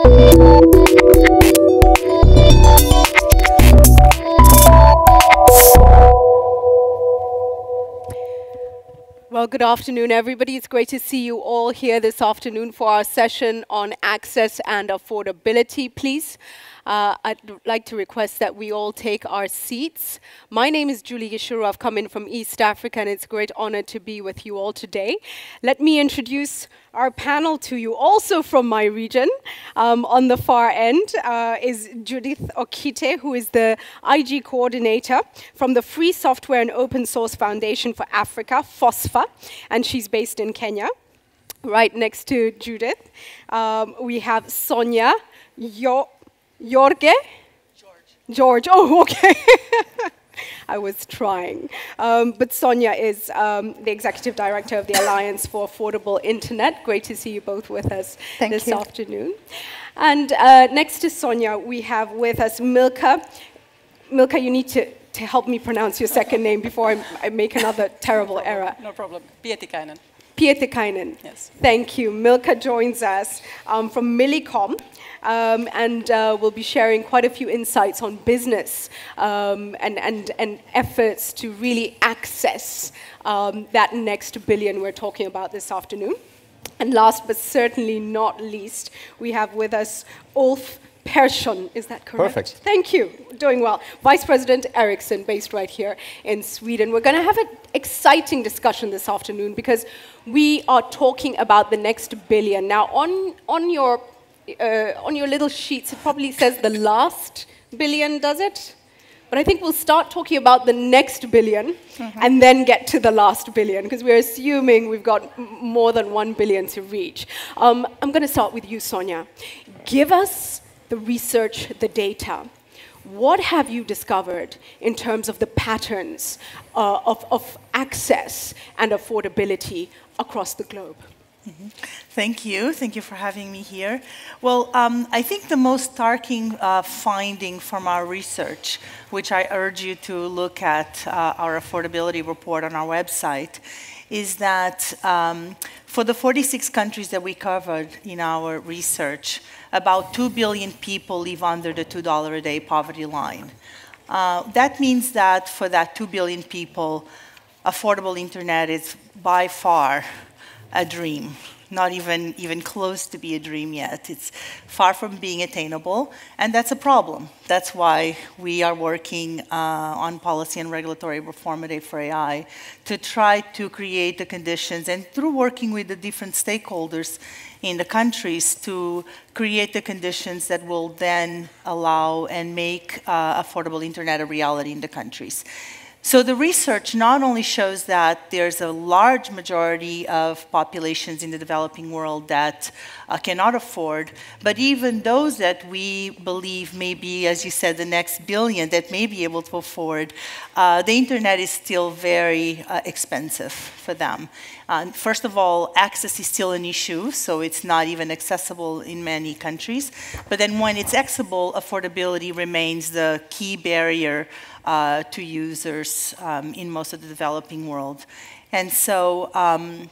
Well, good afternoon, everybody. It's great to see you all here this afternoon for our session on access and affordability. Please uh, I'd like to request that we all take our seats. My name is Julie Gichuru. I've come in from East Africa, and it's a great honor to be with you all today. Let me introduce our panel to you, also from my region. Um, on the far end uh, is Judith Okite, who is the IG coordinator from the Free Software and Open Source Foundation for Africa, FOSSFA, and she's based in Kenya. Right next to Judith, um, we have Sonia Yo Jorge? George. George, oh, okay. I was trying. Um, but Sonia is um, the executive director of the Alliance for Affordable Internet. Great to see you both with us Thank this you. afternoon. And uh, next to Sonia, we have with us Milka. Milka, you need to, to help me pronounce your second name before I, I make another terrible no error. No problem. Pietikainen. Pietikainen. Yes. Thank you. Milka joins us um, from Millicom. Um, and uh, we'll be sharing quite a few insights on business um, and, and, and efforts to really access um, that next billion we're talking about this afternoon. And last but certainly not least, we have with us Ulf Pehrsson, is that correct? Perfect. Thank you. Doing well. Vice President Ericsson, based right here in Sweden. We're going to have an exciting discussion this afternoon because we are talking about the next billion. Now, on, on your uh, on your little sheets, it probably says the last billion, does it? But I think we'll start talking about the next 1000000000 mm -hmm. and then get to the last billion, because we're assuming we've got more than one billion to reach. Um, I'm going to start with you, Sonia. Give us the research, the data. What have you discovered in terms of the patterns uh, of, of access and affordability across the globe? Mm -hmm. Thank you. Thank you for having me here. Well, um, I think the most starking uh, finding from our research, which I urge you to look at uh, our affordability report on our website, is that um, for the 46 countries that we covered in our research, about 2 billion people live under the $2 a day poverty line. Uh, that means that for that 2 billion people, affordable internet is by far a dream, not even, even close to be a dream yet. It's far from being attainable, and that's a problem. That's why we are working uh, on policy and regulatory reform at A4AI to try to create the conditions, and through working with the different stakeholders in the countries to create the conditions that will then allow and make uh, affordable internet a reality in the countries. So the research not only shows that there's a large majority of populations in the developing world that uh, cannot afford, but even those that we believe may be, as you said, the next billion that may be able to afford, uh, the internet is still very uh, expensive for them. First of all, access is still an issue, so it's not even accessible in many countries. But then when it's accessible, affordability remains the key barrier uh, to users um, in most of the developing world. And so um,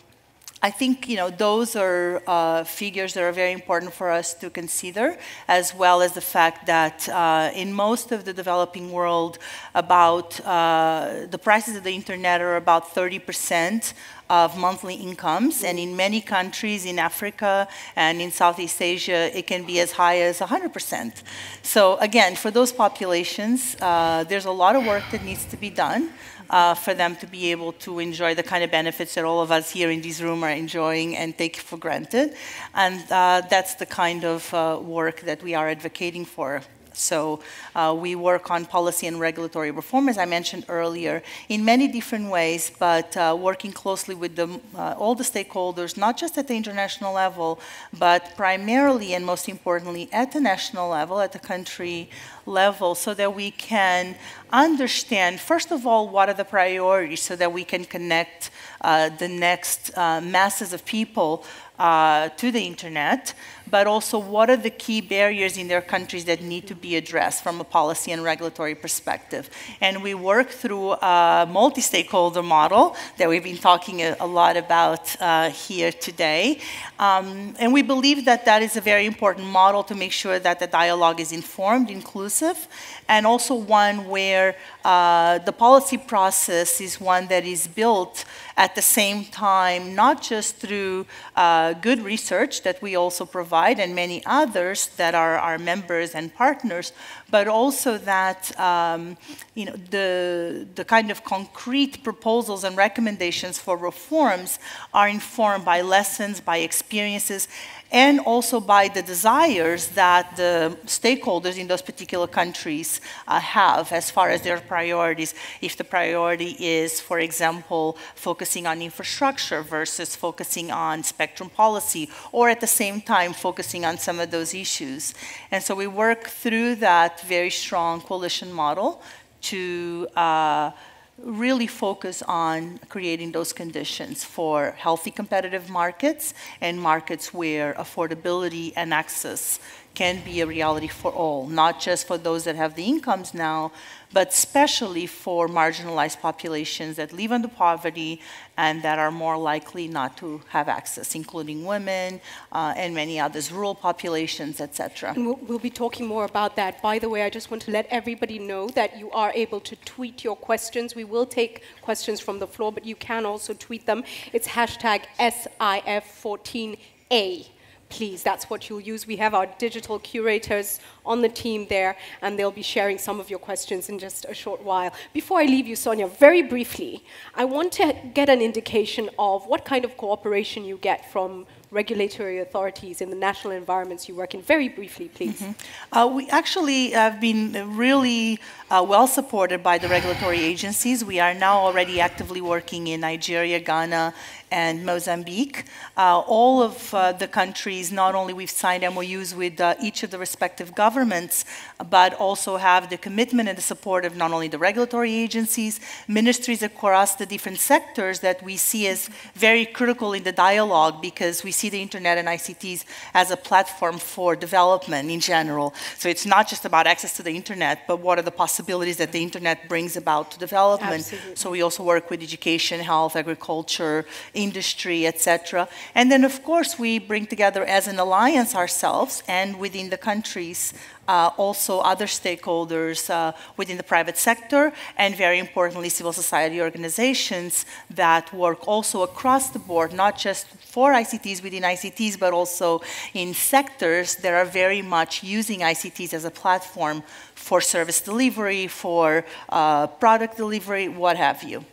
I think you know those are uh, figures that are very important for us to consider, as well as the fact that uh, in most of the developing world, about uh, the prices of the internet are about 30 percent of monthly incomes. And in many countries in Africa and in Southeast Asia, it can be as high as 100%. So again, for those populations, uh, there's a lot of work that needs to be done. Uh, for them to be able to enjoy the kind of benefits that all of us here in this room are enjoying and take for granted. And uh, that's the kind of uh, work that we are advocating for so uh, we work on policy and regulatory reform, as I mentioned earlier, in many different ways, but uh, working closely with the, uh, all the stakeholders, not just at the international level, but primarily and most importantly at the national level, at the country level, so that we can understand, first of all, what are the priorities so that we can connect uh, the next uh, masses of people uh, to the internet, but also what are the key barriers in their countries that need to be addressed from a policy and regulatory perspective. And we work through a multi-stakeholder model that we've been talking a, lot about uh, here today. Um, and we believe that that is a very important model to make sure that the dialogue is informed, inclusive, and also one where uh, the policy process is one that is built at the same time, not just through uh, good research that we also provide and many others that are our members and partners, but also that um, you know, the, the kind of concrete proposals and recommendations for reforms are informed by lessons, by experiences, and also by the desires that the stakeholders in those particular countries uh, have as far as their priorities. If the priority is, for example, focusing on infrastructure versus focusing on spectrum policy, or at the same time focusing on some of those issues. And so we work through that very strong coalition model to uh, really focus on creating those conditions for healthy competitive markets and markets where affordability and access can be a reality for all, not just for those that have the incomes now, but especially for marginalized populations that live under poverty and that are more likely not to have access, including women uh, and many others, rural populations, etc. We'll, we'll, be talking more about that. By the way, I just want to let everybody know that you are able to tweet your questions. We will take questions from the floor, but you can also tweet them. It's hashtag SIF14A please, that's what you'll use. We have our digital curators on the team there, and they'll be sharing some of your questions in just a short while. Before I leave you, Sonia, very briefly, I want to get an indication of what kind of cooperation you get from regulatory authorities in the national environments you work in? Very briefly, please. Mm -hmm. uh, we actually have been really uh, well supported by the regulatory agencies. We are now already actively working in Nigeria, Ghana, and Mozambique. Uh, all of uh, the countries, not only we've signed MOUs with uh, each of the respective governments, but also have the commitment and the support of not only the regulatory agencies, ministries across the different sectors that we see as very critical in the dialogue because we see the internet and ICTs as a platform for development in general. So it's not just about access to the internet, but what are the possibilities that the internet brings about to development. Absolutely. So we also work with education, health, agriculture, industry, etc. And then, of course, we bring together as an alliance ourselves and within the countries uh, also other stakeholders uh, within the private sector and very importantly civil society organizations that work also across the board, not just for ICTs within ICTs, but also in sectors that are very much using ICTs as a platform for service delivery, for uh, product delivery, what have you.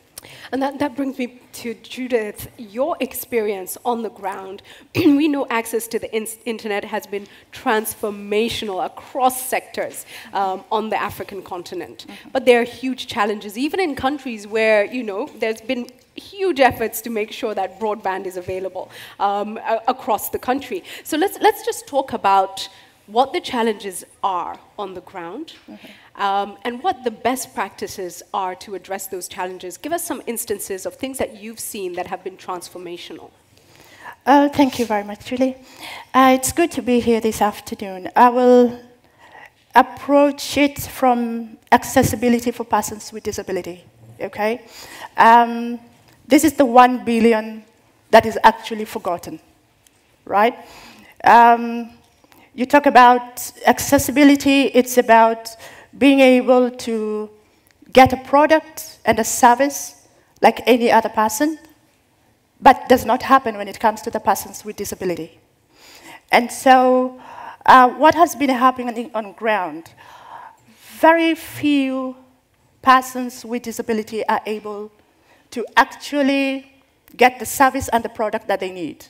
And that, that brings me to Judith, your experience on the ground. we know access to the in internet has been transformational across sectors um, on the African continent. Mm -hmm. But there are huge challenges, even in countries where, you know, there's been huge efforts to make sure that broadband is available um, across the country. So let's, let's just talk about what the challenges are on the ground. Mm -hmm um, and what the best practices are to address those challenges. Give us some instances of things that you've seen that have been transformational. Uh, thank you very much, Julie. Uh, it's good to be here this afternoon. I will approach it from accessibility for persons with disability, okay? Um, this is the one billion that is actually forgotten, right? Um, you talk about accessibility, it's about being able to get a product and a service like any other person, but does not happen when it comes to the persons with disability. And so uh, what has been happening on ground, very few persons with disability are able to actually get the service and the product that they need.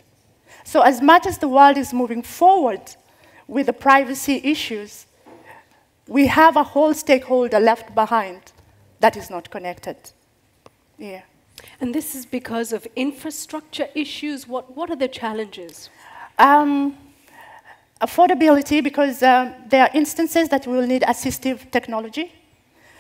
So as much as the world is moving forward with the privacy issues, we have a whole stakeholder left behind that is not connected. Yeah. And this is because of infrastructure issues. What, what are the challenges? Um, affordability, because um, there are instances that will need assistive technology.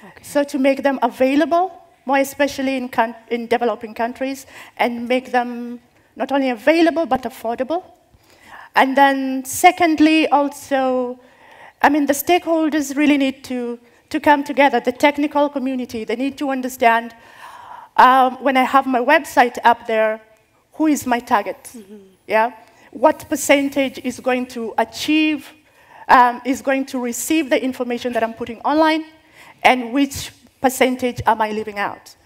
Okay. So to make them available, more especially in, in developing countries, and make them not only available but affordable. And then secondly, also, I mean, the stakeholders really need to, to come together, the technical community, they need to understand um, when I have my website up there, who is my target? Mm -hmm. Yeah? What percentage is going to achieve, um, is going to receive the information that I'm putting online, and which percentage am I leaving out?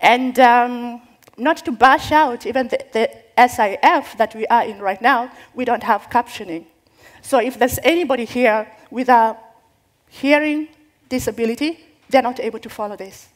And um, not to bash out even the, the SIF that we are in right now, we don't have captioning. So if there's anybody here with a hearing disability, they're not able to follow this.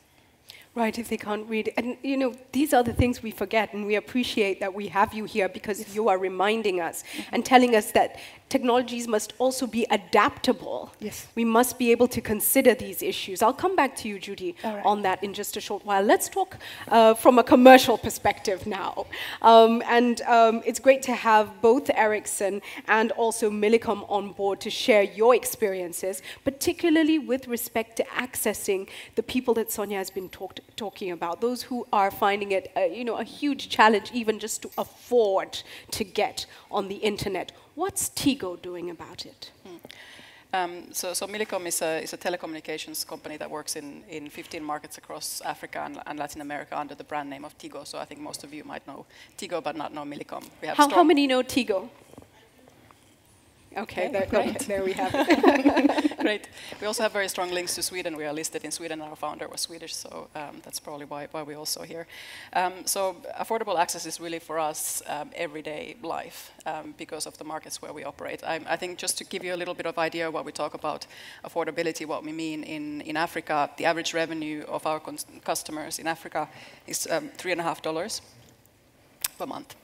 Right, if they can't read. And, you know, these are the things we forget, and we appreciate that we have you here because yes. you are reminding us and telling us that technologies must also be adaptable. Yes. We must be able to consider these issues. I'll come back to you, Judy, right. on that in just a short while. Let's talk uh, from a commercial perspective now. Um, and um, it's great to have both Ericsson and also Millicom on board to share your experiences, particularly with respect to accessing the people that Sonia has been talked, talking about, those who are finding it, uh, you know, a huge challenge even just to afford to get on the internet What's Tigo doing about it? Hmm. Um, so, so Millicom is a, is a telecommunications company that works in, in 15 markets across Africa and, and, Latin America under the brand name of Tigo. So I think most of you might know Tigo, but not know Millicom. We have how, how many know Tigo? Okay, okay, there, there we have it. Great. We also have very strong links to Sweden. We are listed in Sweden. Our founder was Swedish, so um, that's probably why, why we're also here. Um, so affordable access is really for us um, everyday life um, because of the markets where we operate. I, I, think just to give you a little bit of idea what we talk about affordability, what we mean in, in Africa, the average revenue of our customers in Africa is um, three and a half dollars per month.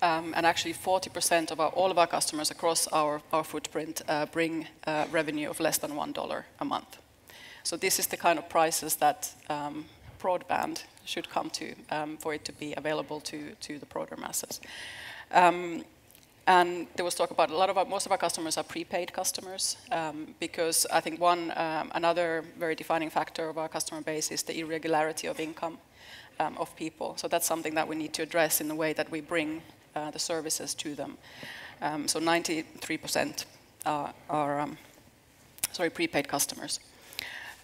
Um, and actually 40% of our, all of our customers across our, our footprint uh, bring uh, revenue of less than $1 a month. So this is the kind of prices that um, broadband should come to um, for it to be available to, to the broader masses. Um, and there was talk about a lot of our, most of our customers are prepaid customers um, because I think one, um, another very defining factor of our customer base is the irregularity of income of people. So that's something that we need to address in the way that we bring uh, the services to them. Um, so 93% are, are um, sorry, prepaid customers.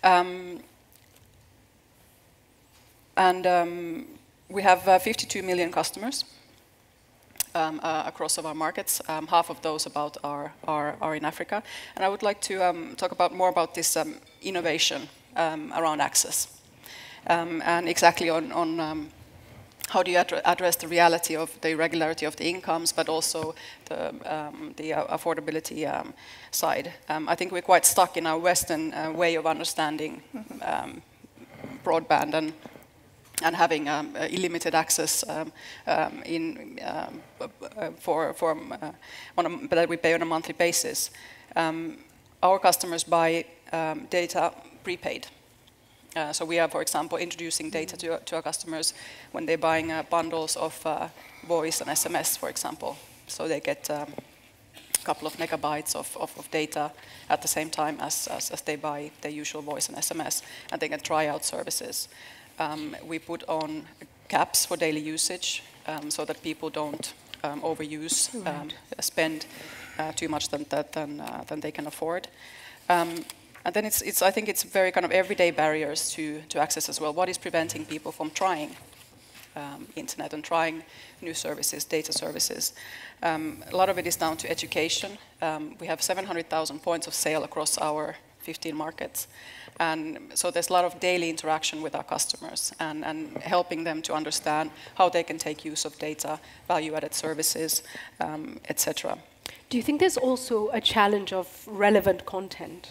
Um, and um, we have uh, 52 million customers um, uh, across of our markets. Um, half of those about are, are, are, in Africa. And I would like to talk about more about this innovation around access. and exactly on, on how do you address the reality of the irregularity of the incomes, but also the, um, the uh, affordability um, side? Um, I think we're quite stuck in our Western uh, way of understanding um, broadband and and having um, uh, access um, in for for uh, a, that we pay on a monthly basis. our customers buy data prepaid. Uh, so we are, for example, introducing data to, to our customers when they're buying uh, bundles of uh, voice and SMS, for example. So they get um, a couple of megabytes of, of, of, data at the same time as, as, as, they buy their usual voice and SMS, and they can try out services. Um, we put on caps for daily usage um, so that people don't um, overuse, right. Um, spend uh, too much than, than, uh, than they can afford. Um, and then it's, it's, I think it's very kind of everyday barriers to, to access as well. What is preventing people from trying um, internet and trying new services, data services? Um, a lot of it is down to education. Um, we have 700,000 points of sale across our 15 markets. And so there's a lot of daily interaction with our customers and, and helping them to understand how they can take use of data, value-added services, um, etc. Do you think there's also a challenge of relevant content?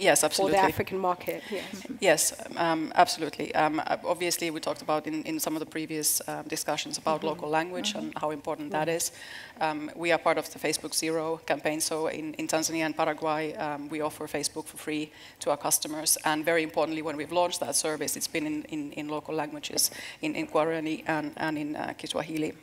Yes, absolutely. For the African market, yes. Yes, um, absolutely. Um, obviously, we talked about in, in some of the previous uh, discussions about mm -hmm. local language mm -hmm. and how important that mm-hmm. is. Um, we are part of the Facebook Zero campaign, so in, in Tanzania and Paraguay, um, we offer Facebook for free to our customers. And very importantly, when we've launched that service, it's been in, in, in local languages, in, in Guarani and, and in uh, Kiswahili.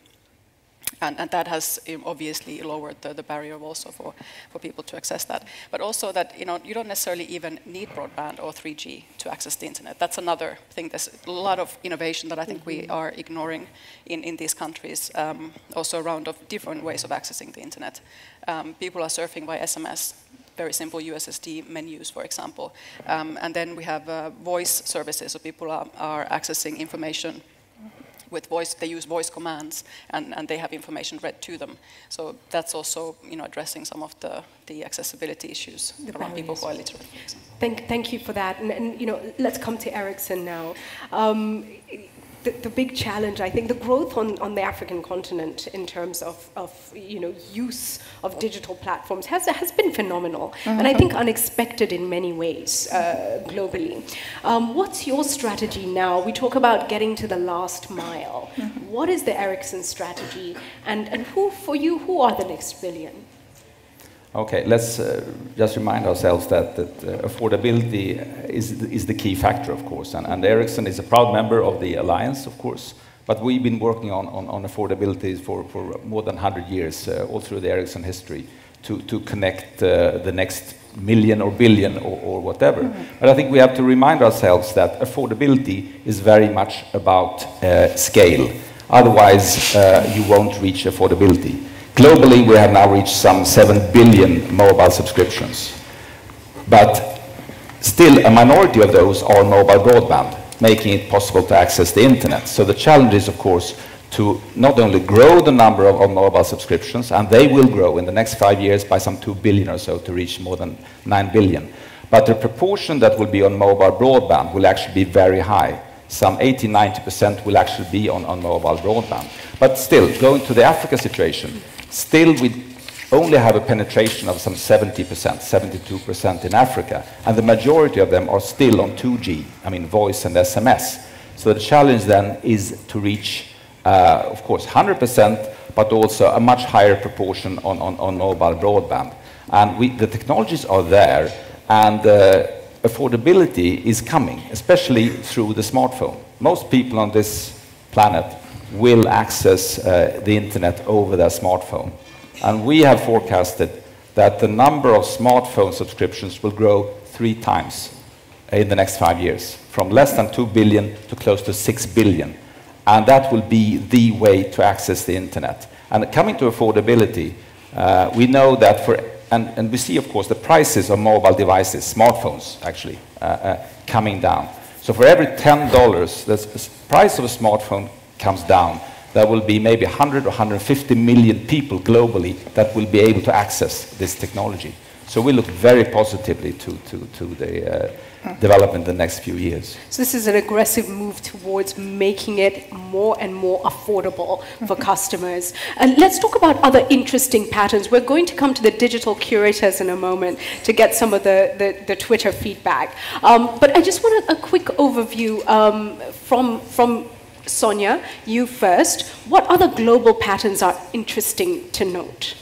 And, and, that has um, obviously lowered the, the, barrier also for, for people to access that. But also that you know you don't necessarily even need broadband or 3G to access the internet. That's another thing. There's a lot of innovation that I think mm -hmm. we are ignoring in, in these countries, um, also around of different ways of accessing the internet. Um, people are surfing by SMS, very simple USSD menus, for example. Um, and then we have uh, voice services, so people are, are accessing information with voice, they use voice commands and, and they have information read to them. So that's also you know, addressing some of the, the accessibility issues the around barriers. people who are literate. Thank, thank you for that. And, and, you know, let's come to Ericsson now. Um, the, the, big challenge, I think, the growth on, on the African continent in terms of, of you know, use of digital platforms has, has been phenomenal, mm-hmm. and I think unexpected in many ways uh, globally. Um, what's your strategy now? We talk about getting to the last mile. Mm-hmm. What is the Ericsson strategy, and, and who, for you, who are the next billion? Okay, let's uh, just remind ourselves that, that uh, affordability is, is the key factor, of course, and, and Ericsson is a proud member of the alliance, of course, but we've been working on, on, on affordability for, for more than 100 years, uh, all through the Ericsson history, to, to connect uh, the next million or billion or, or whatever. Mm -hmm. But I think we have to remind ourselves that affordability is very much about uh, scale. Otherwise, uh, you won't reach affordability. Globally, we have now reached some 7 billion mobile subscriptions. But still, a minority of those are mobile broadband, making it possible to access the internet. So the challenge is, of course, to not only grow the number of, of, mobile subscriptions, and they will grow in the next five years by some 2 billion or so to reach more than 9 billion, but the proportion that will be on mobile broadband will actually be very high. Some 80, 90% will actually be on, on mobile broadband. But still, going to the Africa situation, Still, we only have a penetration of some 70%, 72% in Africa, and the majority of them are still on 2G, I mean voice and SMS. So the challenge then is to reach, uh, of course, 100%, but also a much higher proportion on, on, on mobile broadband. And we, the technologies are there, and uh, affordability is coming, especially through the smartphone. Most people on this planet will access uh, the internet over their smartphone. And we have forecasted that the number of smartphone subscriptions will grow three times in the next five years, from less than 2 billion to close to 6 billion. And that will be the way to access the internet. And coming to affordability, uh, we know that for, and, and, we see, of course, the prices of mobile devices, smartphones actually, uh, uh, coming down. So for every $10, the price of a smartphone comes down, there will be maybe 100 or 150 million people globally that will be able to access this technology. So we look very positively to, to, to the uh, development in the next few years. So this is an aggressive move towards making it more and more affordable for mm-hmm. customers. And let's talk about other interesting patterns. We're going to come to the digital curators in a moment to get some of the, the, the Twitter feedback. Um, but I just want a, a quick overview um, from, from Sonia, you first. What other global patterns are interesting to note?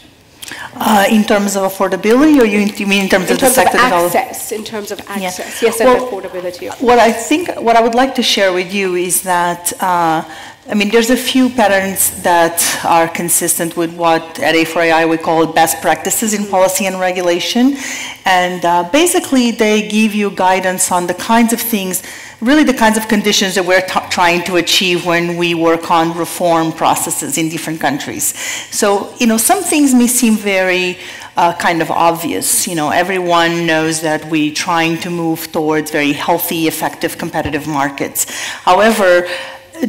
Uh, in terms of affordability, or you, you mean in terms in of terms the sector of access, in terms of access, yeah. yes, and well, affordability. What I think, what I would like to share with you is that uh, I mean, there's a few patterns that are consistent with what at A4AI we call best practices in policy and regulation. And uh, basically, they give you guidance on the kinds of things, really the kinds of conditions that we're trying to achieve when we work on reform processes in different countries. So, you know, some things may seem very uh, kind of obvious. You know, everyone knows that we're trying to move towards very healthy, effective, competitive markets. However,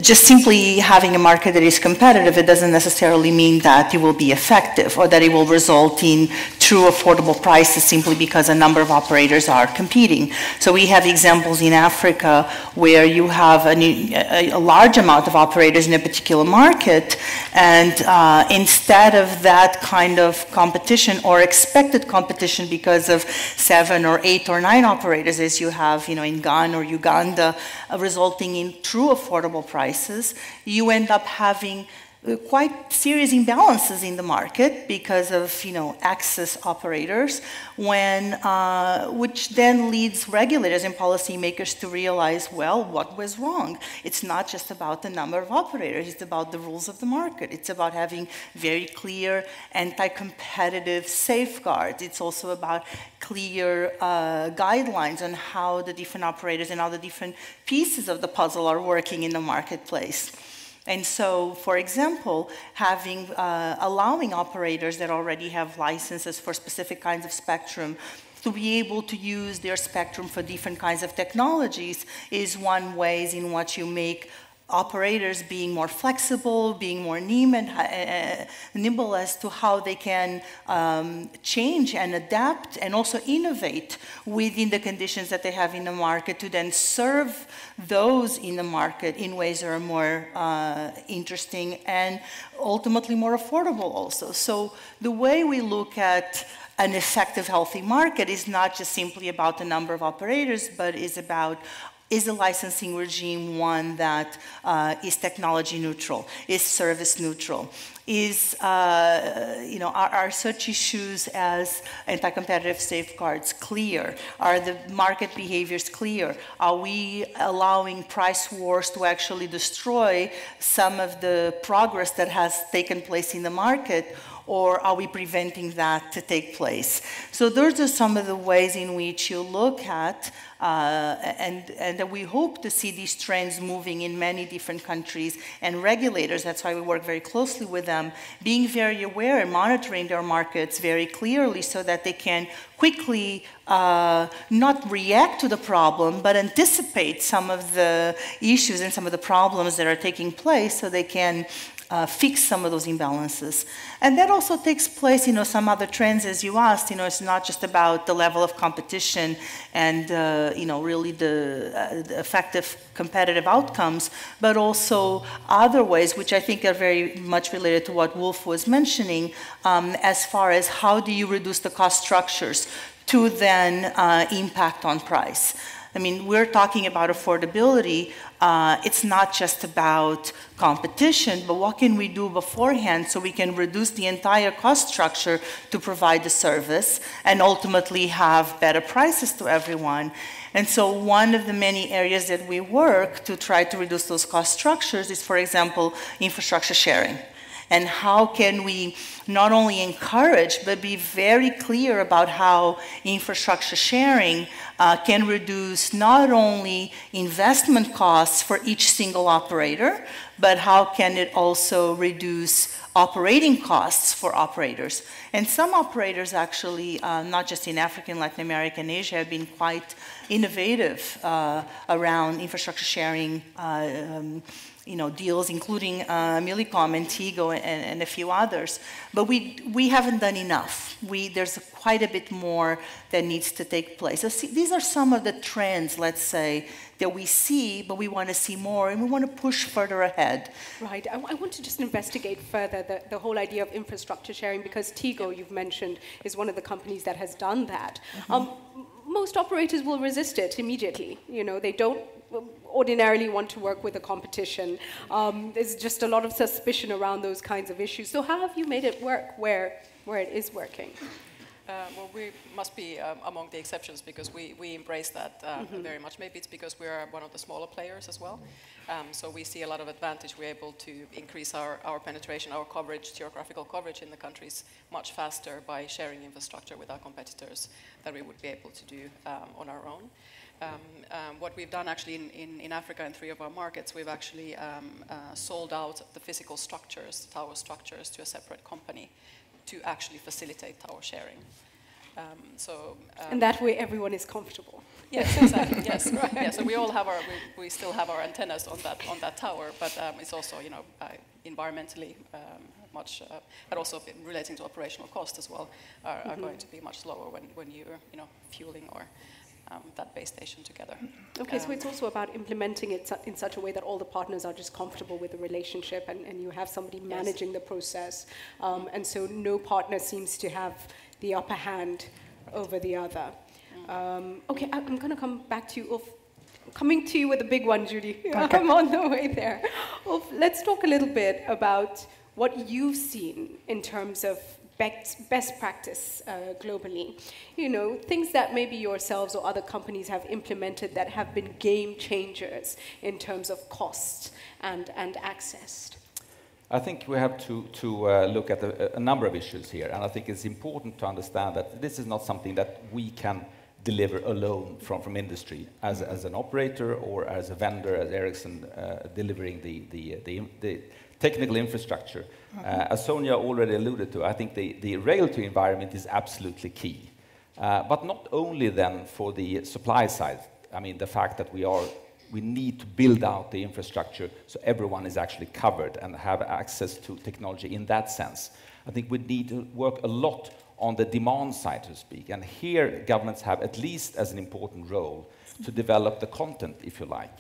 just simply having a market that is competitive, it doesn't necessarily mean that it will be effective or that it will result in true affordable prices simply because a number of operators are competing. So we have examples in Africa where you have a, a large amount of operators in a particular market, and uh, instead of that kind of competition or expected competition because of seven or eight or nine operators, as you have, you know, in Ghana or Uganda, uh, resulting in true affordable prices, you end up having quite serious imbalances in the market because of you know access operators when uh, which then leads regulators and policymakers to realize well what was wrong? It's not just about the number of operators it's about the rules of the market. It's about having very clear anti-competitive safeguards. It's also about clear uh, guidelines on how the different operators and how the different pieces of the puzzle are working in the marketplace and so, for example, having, uh, allowing operators that already have licenses for specific kinds of spectrum to be able to use their spectrum for different kinds of technologies is one ways in which you make operators being more flexible, being more uh, nimble as to how they can um, change and adapt and also innovate within the conditions that they have in the market to then serve those in the market in ways that are more uh, interesting and ultimately more affordable also. So the way we look at an effective, healthy market is not just simply about the number of operators, but is about is the licensing regime one that uh, is technology neutral, is service neutral? Is, uh, you know, are, are, such issues as anti-competitive safeguards clear? Are the market behaviors clear? Are we allowing price wars to actually destroy some of the progress that has taken place in the market? Or are we preventing that to take place? So those are some of the ways in which you look at uh, and, and we hope to see these trends moving in many different countries and regulators, that's why we work very closely with them, being very aware and monitoring their markets very clearly so that they can quickly uh, not react to the problem, but anticipate some of the issues and some of the problems that are taking place so they can uh, fix some of those imbalances. And that also takes place, you know, some other trends, as you asked, you know, it's not just about the level of competition and, uh, you know, really the, uh, the, effective competitive outcomes, but also other ways, which I think are very much related to what Ulf was mentioning, um, as far as how do you reduce the cost structures to then uh, impact on price. I mean, we're talking about affordability. Uh, it's not just about competition, but what can we do beforehand so we can reduce the entire cost structure to provide the service and ultimately have better prices to everyone. And so one of the many areas that we work to try to reduce those cost structures is, for example, infrastructure sharing and how can we not only encourage but be very clear about how infrastructure sharing uh, can reduce not only investment costs for each single operator but how can it also reduce operating costs for operators. And some operators actually, uh, not just in Africa, and Latin America, and Asia, have been quite innovative uh, around infrastructure sharing uh, um, you know, deals, including uh, Millicom and Tigo and, and, a few others. But we, we haven't done enough. We, there's quite a bit more that needs to take place. So see, these are some of the trends, let's say, that we see, but we want to see more and we want to push further ahead. Right. I, I want to just investigate further the, the, whole idea of infrastructure sharing because Tigo, you've mentioned, is one of the companies that has done that. Mm -hmm. um, most operators will resist it immediately. You know, they don't ordinarily want to work with a competition. Um, there's just a lot of suspicion around those kinds of issues. So how have you made it work where, where it is working? Uh, well, we must be um, among the exceptions because we, we embrace that uh, mm -hmm. very much. Maybe it's because we're one of the smaller players as well. Um, so we see a lot of advantage. We're able to increase our, our penetration, our coverage, geographical coverage in the countries much faster by sharing infrastructure with our competitors than we would be able to do um, on our own. Um, um, what we've done actually in, in, in, Africa in three of our markets, we've actually um, uh, sold out the physical structures, tower structures, to a separate company to actually facilitate tower sharing. Um, so, um, and that way everyone is comfortable. Yes, exactly. yes, right. yeah. So we all have our, we, we, still have our antennas on that on that tower, but um, it's also you know uh, environmentally much, uh, but also relating to operational cost as well, are, are mm -hmm. going to be much lower when when you're you know fueling or um, that base station together. Okay, um, so it's also about implementing it in such a way that all the partners are just comfortable with the relationship and, and you have somebody managing yes. the process. Um, and so no partner seems to have the upper hand over the other. Mm. Um, okay, I, am going to come back to you. coming to you with a big one, Judy. Okay. I'm on the way there. Well, let's talk a little bit about what you've seen in terms of best, best practice uh, globally. You know, things that maybe yourselves or other companies have implemented that have been game changers in terms of cost and, and access. I think we have to, to uh, look at a, a, number of issues here, and I think it's important to understand that this is not something that we can deliver alone from, from industry as, as an operator or as a vendor, as Ericsson uh, delivering the, the, the, the technical infrastructure. Uh, as Sonia already alluded to, I think the, the regulatory environment is absolutely key. Uh, but not only then for the supply side, I mean, the fact that we are we need to build out the infrastructure so everyone is actually covered and have access to technology in that sense. I think we need to work a lot on the demand side, to speak. And here, governments have at least as an important role to develop the content, if you like.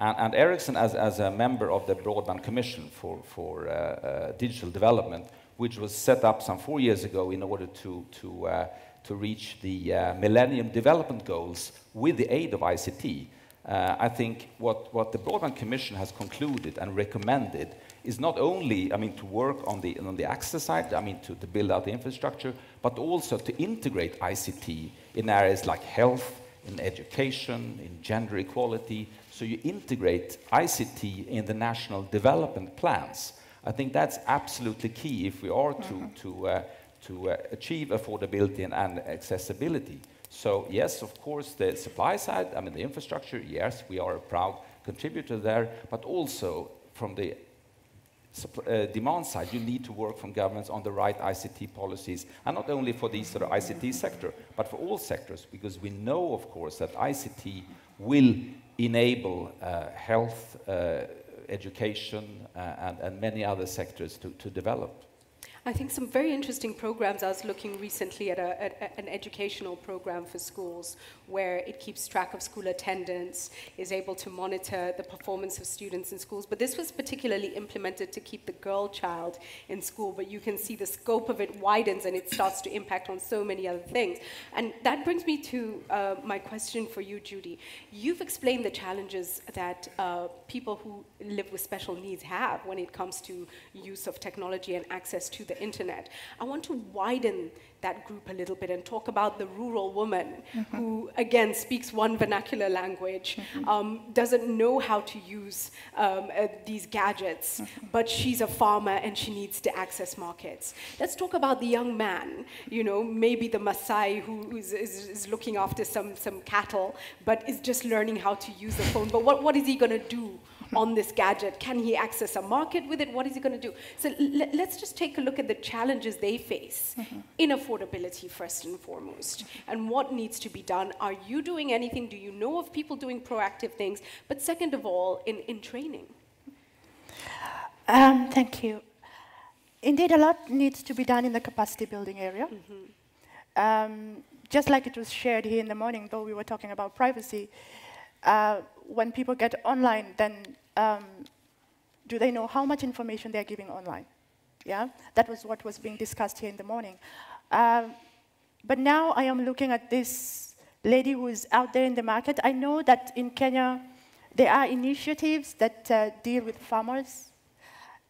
And, and Ericsson, as, as a member of the Broadband Commission for, for uh, uh, Digital Development, which was set up some four years ago in order to, to, uh, to reach the uh, Millennium Development Goals with the aid of ICT, uh, I think what, what the Broadband Commission has concluded and recommended is not only, I mean, to work on the, on the access side, I mean, to, to build out the infrastructure, but also to integrate ICT in areas like health, in education, in gender equality, so you integrate ICT in the national development plans. I think that's absolutely key if we are to, mm -hmm. to, uh, to uh, achieve affordability and, and, accessibility. So yes, of course, the supply side, I mean the infrastructure, yes, we are a proud contributor there, but also from the uh, demand side, you need to work from governments on the right ICT policies, and not only for the sort of ICT sector, but for all sectors, because we know, of course, that ICT will enable uh, health, uh, education, uh, and, and, many other sectors to, to develop. I think some very interesting programs. I was looking recently at, a, at, an educational program for schools where it keeps track of school attendance, is able to monitor the performance of students in schools. But this was particularly implemented to keep the girl child in school. But you can see the scope of it widens and it starts to impact on so many other things. And that brings me to uh, my question for you, Judy. You've explained the challenges that uh, people who live with special needs have when it comes to use of technology and access to the internet. I want to widen that group a little bit and talk about the rural woman mm -hmm. who, again, speaks one vernacular language, mm -hmm. um, doesn't know how to use um, uh, these gadgets, mm -hmm. but she's a farmer and she needs to access markets. Let's talk about the young man, you know, maybe the Maasai who is, is, is looking after some, some cattle, but is just learning how to use the phone. But what, what is he going to do on this gadget? Can he access a market with it? What is he going to do? So let's just take a look at the challenges they face mm -hmm. in affordability first and foremost, and what needs to be done. Are you doing anything? Do you know of people doing proactive things? But second of all, in, in training. Um, thank you. Indeed, a lot needs to be done in the capacity building area. Mm -hmm. um, just like it was shared here in the morning, though we were talking about privacy, uh, when people get online, then um, do they know how much information they're giving online? Yeah, that was what was being discussed here in the morning. Um, but now I am looking at this lady who is out there in the market. I know that in Kenya, there are initiatives that uh, deal with farmers,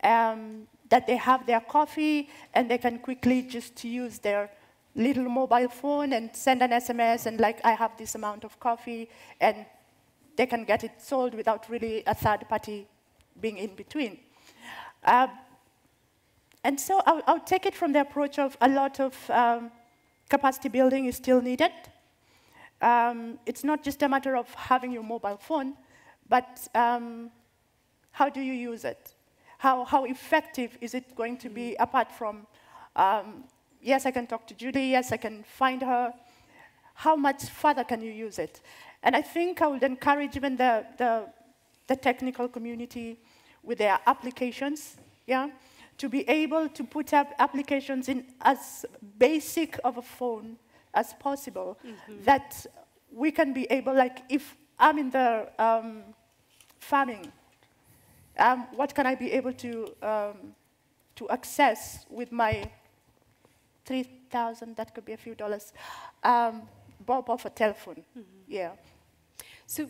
um, that they have their coffee and they can quickly just use their little mobile phone and send an SMS and like, I have this amount of coffee and they can get it sold without really a third party being in between. Uh, and so I'll, I'll, take it from the approach of a lot of um, capacity building is still needed. Um, it's not just a matter of having your mobile phone, but um, how do you use it? How, how effective is it going to be apart from, um, yes, I can talk to Julie, yes, I can find her. How much further can you use it? And I think I would encourage even the, the, the technical community with their applications, yeah, to be able to put up applications in as basic of a phone as possible, mm -hmm. that we can be able, like if I'm in the um, farming, um, what can I be able to, um, to access with my 3,000, that could be a few dollars, um, bob off a telephone, mm -hmm. yeah. So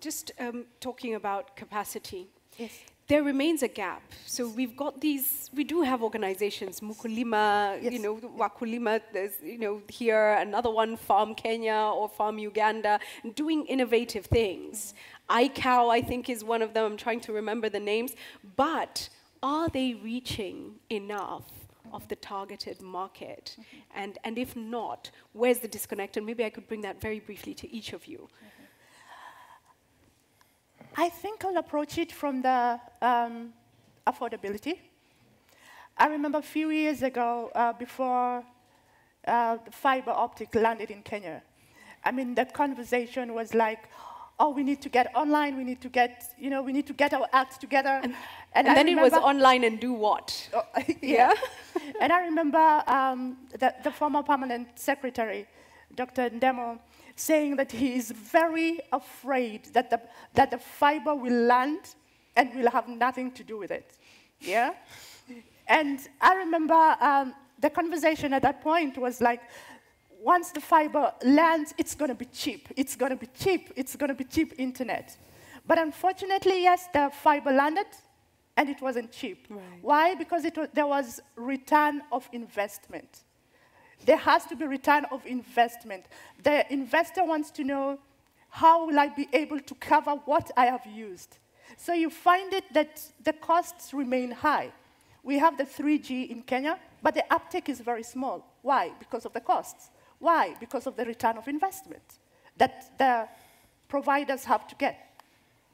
just um, talking about capacity. Yes. There remains a gap. So we've got these. We do have organizations, Mukulima, Yes. you know, Wakulima. There's, you know, here another one, Farm Kenya or Farm Uganda, doing innovative things. iCow, I think, is one of them. I'm trying to remember the names, but are they reaching enough? Of the targeted market, and and if not, where's the disconnect? And maybe I could bring that very briefly to each of you. I think I'll approach it from the um, affordability. I remember a few years ago, uh, before uh, the fiber optic landed in Kenya, I mean, the conversation was like, oh, we need to get online, we need to get, you know, we need to get our act together. And, And, I then it was online and do what? Oh, yeah. and I remember um, the, the former permanent secretary, Dr. Ndemo, saying that he is very afraid that the, that the fiber will land and will have nothing to do with it. Yeah? And I remember um, the conversation at that point was like, once the fiber lands, it's going to be cheap. It's going to be cheap. It's going to be cheap internet. But unfortunately, yes, the fiber landed, and it wasn't cheap. Right. Why? Because it was, there was return of investment. There has to be return of investment. The investor wants to know how will I be able to cover what I have used. So you find it that the costs remain high. We have the 3G in Kenya, but the uptake is very small. Why? Because of the costs. Why? Because of the return of investment that the providers have to get.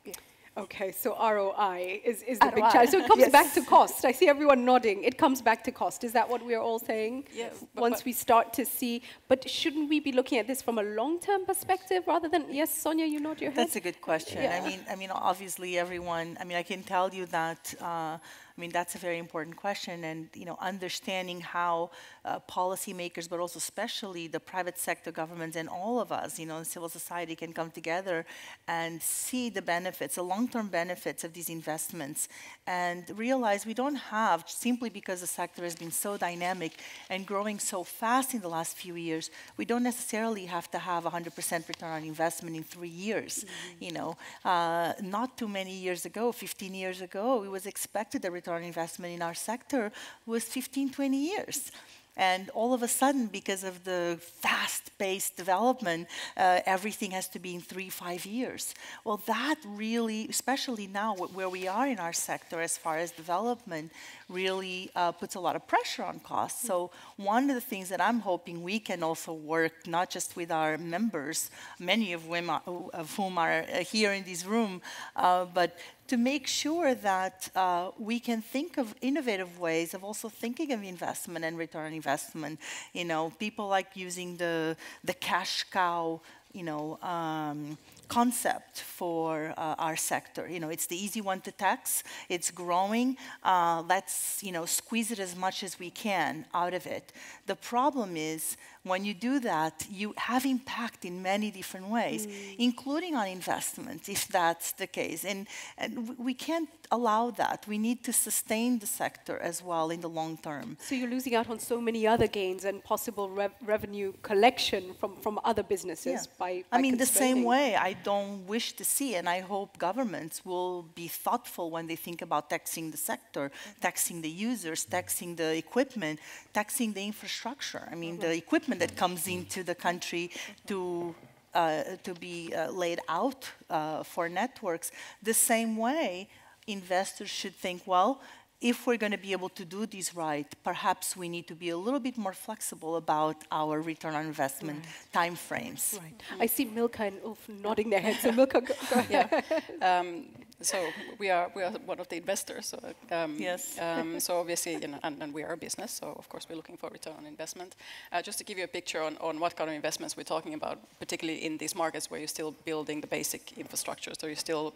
Yeah. Okay, so ROI is, is the big challenge. So it comes yes. back to cost. I see everyone nodding. It comes back to cost. Is that what we're all saying? Yeah, but- Once but- we start to see, but shouldn't we be looking at this from a long-term perspective rather than? Yes, Sonia, you nod your head. That's a good question. Yeah. I mean, I mean, obviously, everyone. I mean, I can tell you that. Uh, I mean, that's a very important question, and you know, understanding how uh, policymakers, but also especially the private sector, governments, and all of us, you know, civil society, can come together and see the benefits, the long-term benefits of these investments, and realize we don't have simply because the sector has been so dynamic and growing so fast in the last few years. We don't necessarily have to have 100% return on investment in three years. You know, uh, not too many years ago, 15 years ago, it was expected that return on investment in our sector was 15, 20 years. And all of a sudden, because of the fast-paced development, uh, everything has to be in three, five years. Well, that really, especially now where we are in our sector as far as development, really uh, puts a lot of pressure on costs. So one of the things that I'm hoping we can also work, not just with our members, many of, whom are, of whom are uh, here in this room, uh, but to make sure that uh, we can think of innovative ways of also thinking of investment and return on investment. You know, people like using the the cash cow, you know, um, concept for uh, our sector. You know, it's the easy one to tax. It's growing. Uh, let's you know squeeze it as much as we can out of it. The problem is when you do that, you have impact in many different ways, mm. including on investment, if that's the case. And, and we can't allow that. We need to sustain the sector as well in the long term. So you're losing out on so many other gains and possible rev- revenue collection from, from other businesses by, I mean, the same way, I don't wish to see, and I hope governments will be thoughtful when they think about taxing the sector, mm-hmm. taxing the users, taxing the equipment, taxing the infrastructure. I mean, the mm-hmm. equipment that comes into the country to uh, to be uh, laid out uh, for networks. The same way, investors should think, well, if we're going to be able to do this right, perhaps we need to be a little bit more flexible about our return on investment timeframes. Right. I see Milka and Ulf nodding their heads. So Milka, go, go ahead. Yeah. Um, so we are we are one of the investors. So, um, Yes. Um, so obviously, you know, and, and we are a business. So of course, we're looking for return on investment. Uh, just to give you a picture on, on what kind of investments we're talking about, particularly in these markets where you're still building the basic infrastructure. So you're still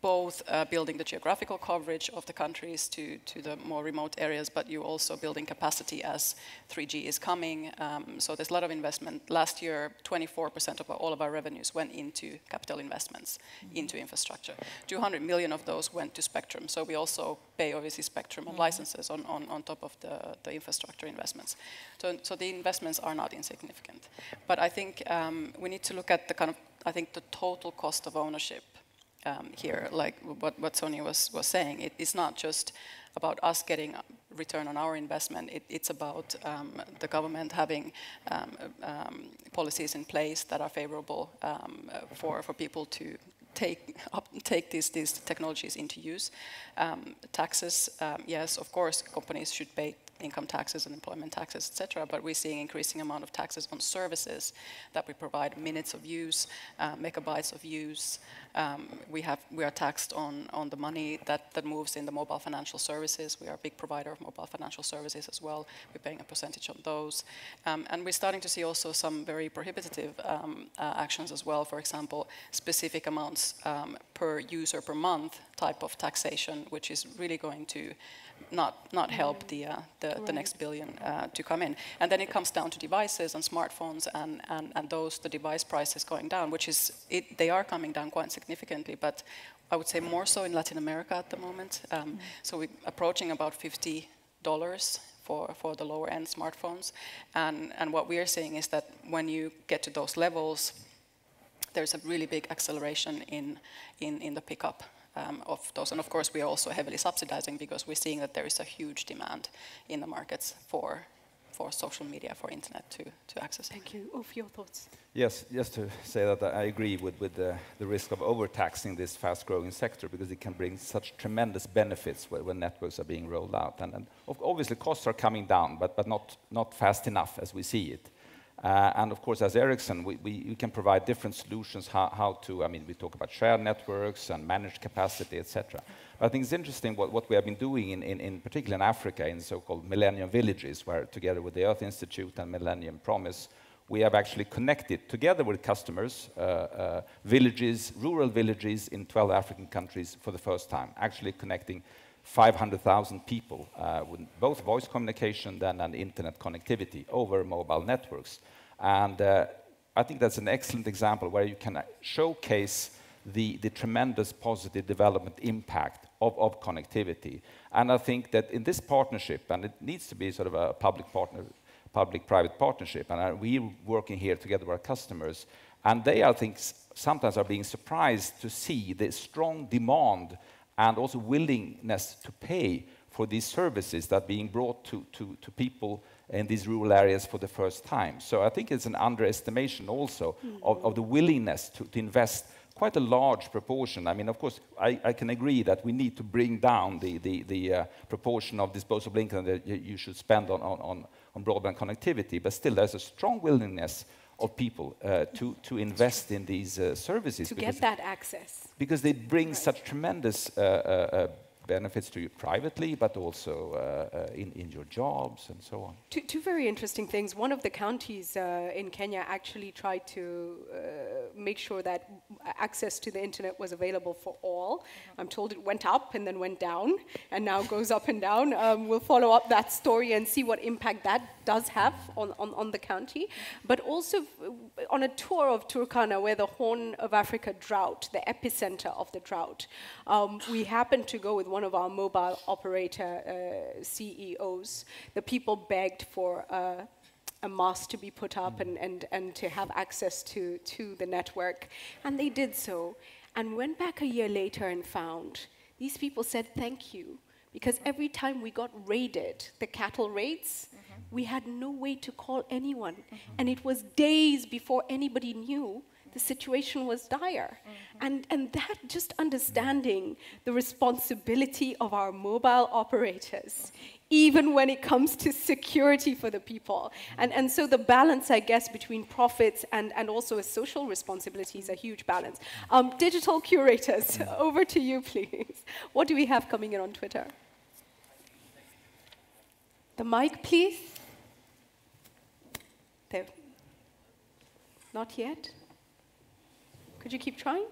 both uh, building the geographical coverage of the countries to, to the more remote areas, but you also building capacity as 3G is coming. Um, so there's a lot of investment. Last year, 24% of all of our revenues went into capital investments mm -hmm. into infrastructure. 200 million of those went to spectrum. So we also pay obviously spectrum and mm -hmm. licenses on, on, on top of the, the infrastructure investments. So, so the investments are not insignificant. But I think um, we need to look at the kind of, I think the total cost of ownership um, here, like what, what Sonia was, was saying. It, it's not just about us getting return on our investment. It, it's about um, the government having um, um policies in place that are favorable um, for, for people to take, up, take these, these technologies into use. Um, taxes, yes, of course, companies should pay income taxes and employment taxes, etc. But we're seeing increasing amount of taxes on services that we provide, minutes of use, uh, megabytes of use. Um, we have we are taxed on on the money that that moves in the mobile financial services. We are a big provider of mobile financial services as well. We're paying a percentage on those, um, and we're starting to see also some very prohibitive um, uh, actions as well. For example, specific amounts um, per user per month type of taxation, which is really going to not not help the uh, the, right. the, next billion uh, to come in. And then it comes down to devices and smartphones and, and, and those the device prices going down, which is it, they are coming down quite significantly, but I would say more so in Latin America at the moment. Um, mm. So we're approaching about fifty dollars for, for the lower end smartphones. And, and what we are seeing is that when you get to those levels, there's a really big acceleration in, in, in the pickup um, of those. And of course, we are also heavily subsidizing because we're seeing that there is a huge demand in the markets for for social media, for internet to, to access. Thank you. Of your thoughts? Yes, just to say that I agree with, with the, the risk of overtaxing this fast-growing sector because it can bring such tremendous benefits when, when networks are being rolled out. And, and obviously costs are coming down, but, but not, not fast enough as we see it. Uh, and of course, as Ericsson, we, we, we, can provide different solutions how, how, to, I mean, we talk about shared networks and managed capacity, etc. I think it's interesting what, what we have been doing, in, in, in particular in Africa, in so-called Millennium Villages, where together with the Earth Institute and Millennium Promise, we have actually connected, together with customers, uh, uh, villages, rural villages in 12 African countries for the first time, actually connecting 500,000 people uh, with both voice communication then and internet connectivity over mobile networks. And uh, I think that's an excellent example where you can showcase the, the tremendous positive development impact of, of connectivity. And I think that in this partnership, and it needs to be sort of a public partner, public-private partnership, and we're working here together with our customers, and they, I think, sometimes are being surprised to see the strong demand and also willingness to pay for these services that are being brought to, to, to people in these rural areas for the first time. So I think it's an underestimation also mm of, of, the willingness to, to, invest quite a large proportion. I mean, of course, I, I can agree that we need to bring down the, the, the uh, proportion of disposable income that you should spend on, on, on broadband connectivity, but still there's a strong willingness of people uh, to, to invest in these uh, services. To get that access. Because they bring right. such tremendous uh, uh, uh benefits to you privately, but also uh, uh, in, in your jobs and so on. Two, two very interesting things. One of the counties uh, in Kenya actually tried to uh, make sure that access to the internet was available for all. Mm -hmm. I'm told it went up and then went down, and now goes up and down. Um, we'll follow up that story and see what impact that does have on, on, on the county. But also on a tour of Turkana, where the Horn of Africa drought, the epicenter of the drought, um, we happened to go with one of our mobile operator uh, CEOs, the people begged for uh, a mast to be put up and, and, and to have access to, to the network. And they did so. And went back a year later and found these people said thank you because every time we got raided, the cattle raids. We had no way to call anyone. Mm -hmm. And it was days before anybody knew the situation was dire. Mm -hmm. And, and that just understanding the responsibility of our mobile operators, even when it comes to security for the people. And, and so the balance, I guess, between profits and, and also a social responsibility is a huge balance. Um, digital curators, over to you, please. What do we have coming in on Twitter? The mic, please. There. Not yet? Could you keep trying?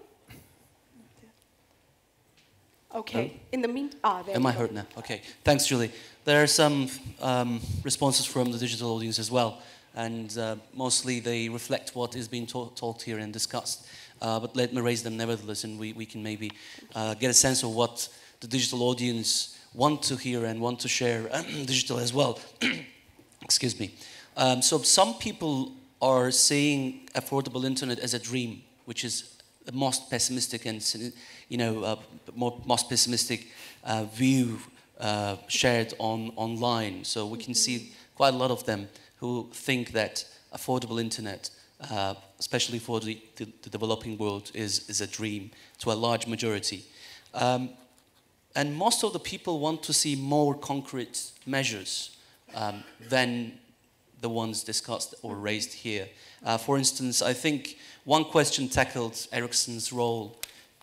Okay. In the meantime, ah, there Am I go. heard now? Okay. Thanks, Julie. There are some um, responses from the digital audience as well, and uh, mostly they reflect what is being ta- talked here and discussed. Uh, but let me raise them nevertheless, and we, we can maybe uh, get a sense of what the digital audience want to hear and want to share digital as well. Excuse me. Um, so some people are saying affordable internet as a dream, which is the most pessimistic and you know uh, more, most pessimistic uh, view uh, shared on online. So we can see quite a lot of them who think that affordable internet, uh, especially for the, the, the developing world, is, is a dream to a large majority. Um, and most of the people want to see more concrete measures um, than the ones discussed or raised here. Uh, for instance, I think one question tackled Ericsson's role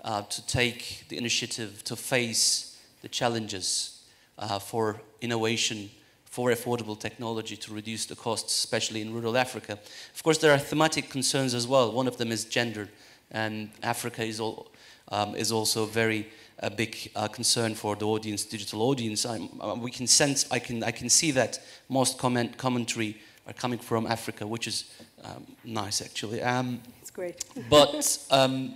uh, to take the initiative to face the challenges uh, for innovation, for affordable technology to reduce the costs, especially in rural Africa. Of course, there are thematic concerns as well. One of them is gender, and Africa is, all, um, is also very a big uh, concern for the audience, digital audience. I'm, uh, we can sense, I can, I can see that most comment, commentary are coming from Africa, which is um, nice actually. Um, It's great. but um,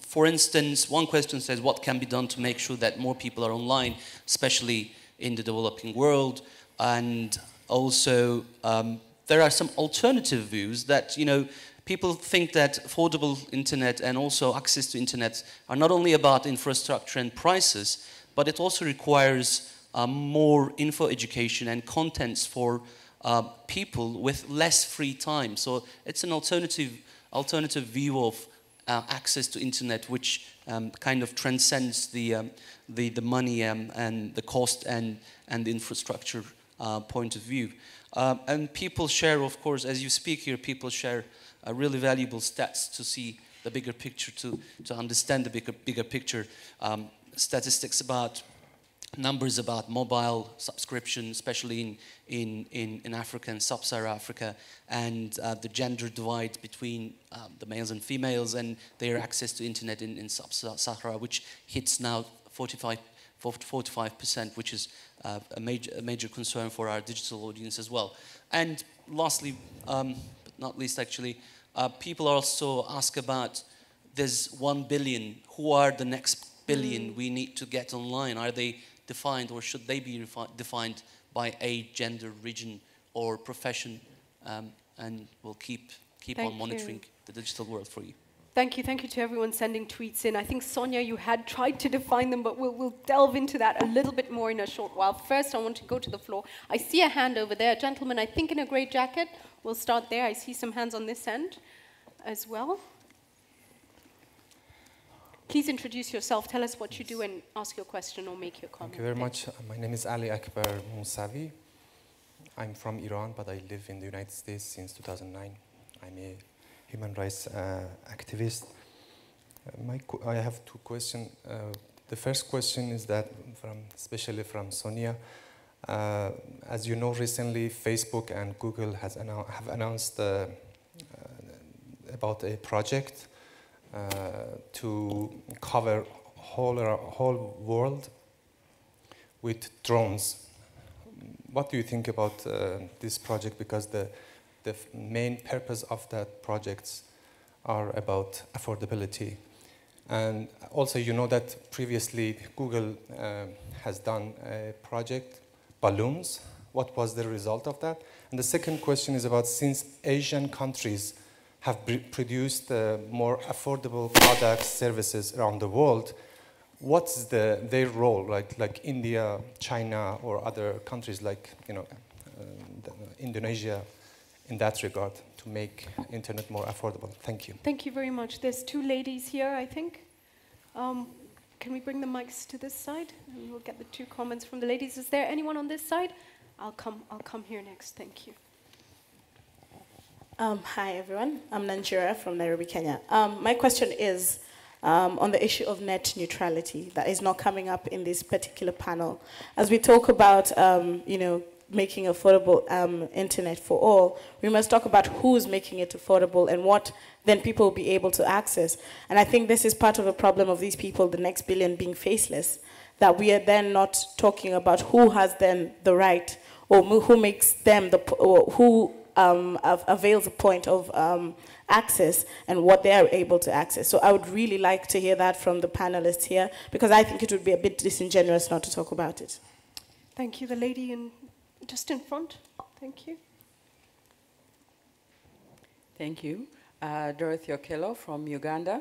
for instance, one question says, what can be done to make sure that more people are online, especially in the developing world? And also, um, there are some alternative views that, you know, people think that affordable internet and also access to internet are not only about infrastructure and prices, but it also requires uh, more info education and contents for uh, people with less free time. So it's an alternative, alternative view of uh, access to internet, which um, kind of transcends the, um, the, the money um, and the cost and, and the infrastructure uh, point of view. Um, and people share, of course, as you speak here, people share really valuable stats to see the bigger picture, to, to understand the bigger, bigger picture. Um, statistics about numbers about mobile subscription, especially in, in, in, in Africa and sub-Saharan Africa, and uh, the gender divide between um, the males and females and their access to internet in, in sub-Saharan, which hits now 45, 45%, which is uh, a, major, a major concern for our digital audience as well. And lastly, um, but not least actually, uh, people also ask about there's 1 billion, who are the next billion we need to get online? Are they defined or should they be defined by age, gender, region, or profession? Um, and we'll keep, keep Thank on monitoring you. the digital world for you. Thank you. Thank you to everyone sending tweets in. I think, Sonia, you had tried to define them, but we'll, we'll delve into that a little bit more in a short while. First, I want to go to the floor. I see a hand over there. A gentleman, I think, in a grey jacket. We'll start there. I see some hands on this end as well. Please introduce yourself, tell us what you do, and ask your question or make your comment. Thank you very much. Uh, My name is Ali Akbar Mousavi. I'm from Iran, but I live in the United States since 2009. I'm a human rights uh, activist. Uh, my I have two questions. Uh, the first question is that, from, especially from Sonia, uh, as you know, recently Facebook and Google has annou- have announced uh, uh, about a project uh, to cover whole whole world with drones. What do you think about uh, this project? Because the the main purpose of that projects are about affordability, and also you know that previously Google uh, has done a project balloons. What was the result of that? And the second question is about since Asian countries have produced uh, more affordable products, services around the world. What's the, their role, like, like India, China, or other countries like you know, uh, Indonesia, in that regard, to make internet more affordable? Thank you. Thank you very much. There's two ladies here, I think. Um, can we bring the mics to this side? And we'll get the two comments from the ladies. Is there anyone on this side? I'll come, I'll come here next. Thank you. Um, hi, everyone. I'm Nanjira from Nairobi, Kenya. Um, my question is um, on the issue of net neutrality that is not coming up in this particular panel. As we talk about, um, you know, making affordable um, internet for all, we must talk about who's making it affordable and what then people will be able to access. And I think this is part of the problem of these people, the next billion being faceless, that we are then not talking about who has then the right or who makes them the, or who um, avails a point of um, access and what they are able to access. So I would really like to hear that from the panelists here because I think it would be a bit disingenuous not to talk about it. Thank you. The lady in, just in front. Thank you. Thank you. Uh, Dorothy Okello from Uganda.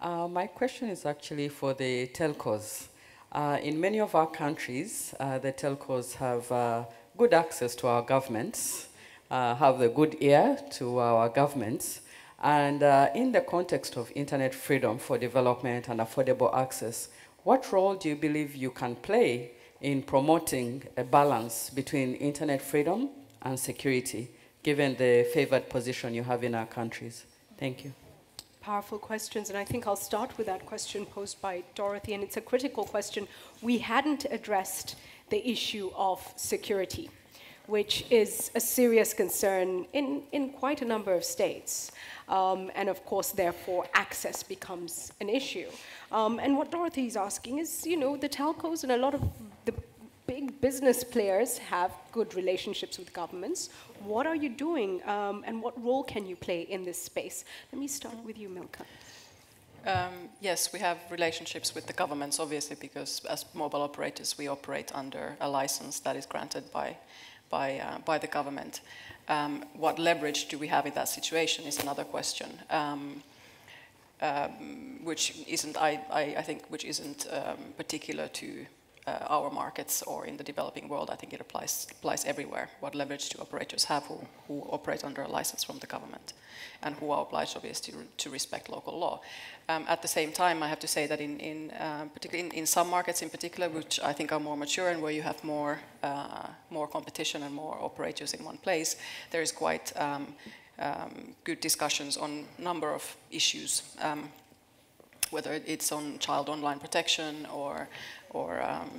Uh, my question is actually for the telcos. Uh, in many of our countries, uh, the telcos have uh, good access to our governments, uh, have the good ear to our governments, and in the context of internet freedom for development and affordable access, what role do you believe you can play in promoting a balance between internet freedom and security, given the favored position you have in our countries? Thank you. Powerful questions, and I think I'll start with that question posed by Dorothy, and it's a critical question. We hadn't addressed the issue of security, which is a serious concern in, in quite a number of states. Um, and of course, therefore, access becomes an issue. Um, and what Dorothy is asking is, you know, the telcos and a lot of the big business players have good relationships with governments. What are you doing, um, and what role can you play in this space? Let me start with you, Milka. Um, yes, we have relationships with the governments, obviously, because as mobile operators, we operate under a license that is granted by, by, uh, by the government. Um, what leverage do we have in that situation is another question, um, um, which isn't, I, I, I, think, which isn't um, particular to uh, our markets or in the developing world. I think it applies, applies everywhere. What leverage do operators have who, who operate under a license from the government and who are obliged, obviously, to, to respect local law? Um, at the same time, I have to say that in, in um, particularly in, in, some markets in particular, which I think are more mature and where you have more, uh, more competition and more operators in one place, there is quite um, um good discussions on a number of issues um, whether it's on child online protection or or um,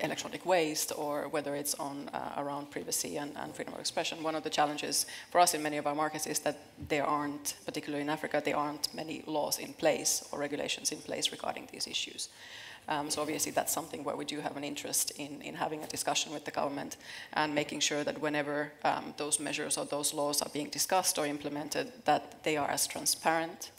electronic waste, or whether it's on uh, around privacy and, and, freedom of expression. One of the challenges for us in many of our markets is that there aren't, particularly in Africa, there aren't many laws in place or regulations in place regarding these issues. Um, so obviously that's something where we do have an interest in, in having a discussion with the government and making sure that whenever um, those measures or those laws are being discussed or implemented, that they are as transparent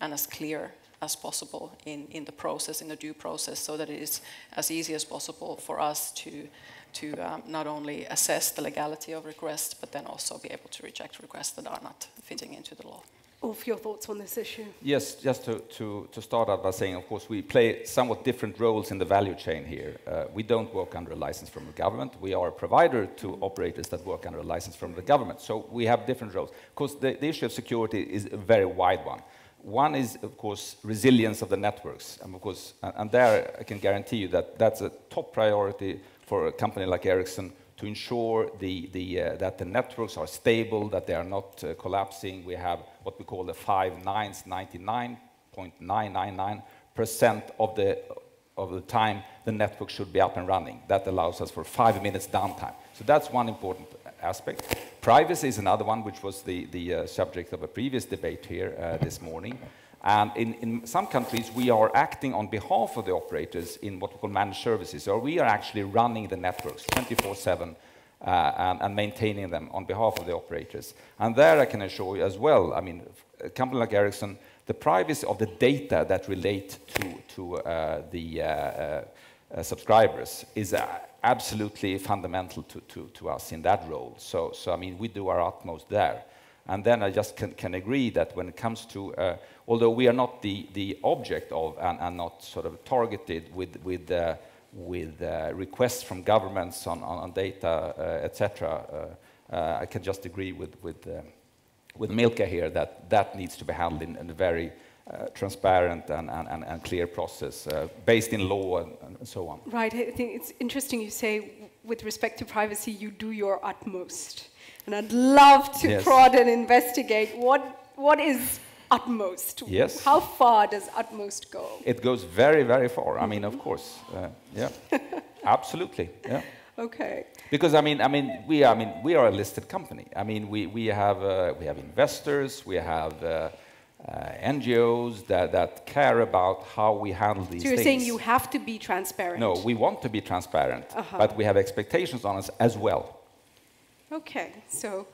and as clear as possible in, in the process, in the due process, so that it is as easy as possible for us to, to um, not only assess the legality of requests, but then also be able to reject requests that are not fitting into the law. Ulf, your thoughts on this issue? Yes, just to, to, to start out by saying, of course, we play somewhat different roles in the value chain here. Uh, we don't work under a license from the government. We are a provider to operators that work under a license from the government. So we have different roles. Of course, the, the issue of security is a very wide one. One is, of course, resilience of the networks. And, of course, and there I can guarantee you that that's a top priority for a company like Ericsson to ensure the, the, uh, that the networks are stable, that they are not uh, collapsing. We have what we call the five nines, 99.999% of the, of the time the network should be up and running. That allows us for five minutes downtime. So that's one important aspect. Privacy is another one, which was the, the uh, subject of a previous debate here uh, this morning. And in, in, some countries, we are acting on behalf of the operators in what we call managed services, or we are actually running the networks 24 7 uh, and, and, maintaining them on behalf of the operators. And there I can assure you as well, I mean, a company like Ericsson, the privacy of the data that relate to, to uh, the uh, uh, uh, subscribers is absolutely fundamental to, to, to us in that role. So, so, I mean, we do our utmost there. And then I just can, can agree that when it comes to, uh, although we are not the, the object of and, and not sort of targeted with, with, uh, with uh, requests from governments on, on, on data, uh, etc., uh, uh, I can just agree with, with, with Milka here that that needs to be handled in, in a very uh, transparent and, and, and, clear process uh, based in law and, and, so on. Right. I think it's interesting you say, with respect to privacy, you do your utmost. And I'd love to yes. prod and investigate what, what is utmost? Yes. How far does utmost go? It goes very, very far. I mean, of course. Uh, yeah. Absolutely. Yeah. Okay. Because I mean, I mean, we, I mean, we are a listed company. I mean, we, we have uh, we have investors, we have uh, uh, NGOs that, that care about how we handle these things. So you're things. saying you have to be transparent? No, we want to be transparent, Uh-huh. but we have expectations on us as well. Okay, so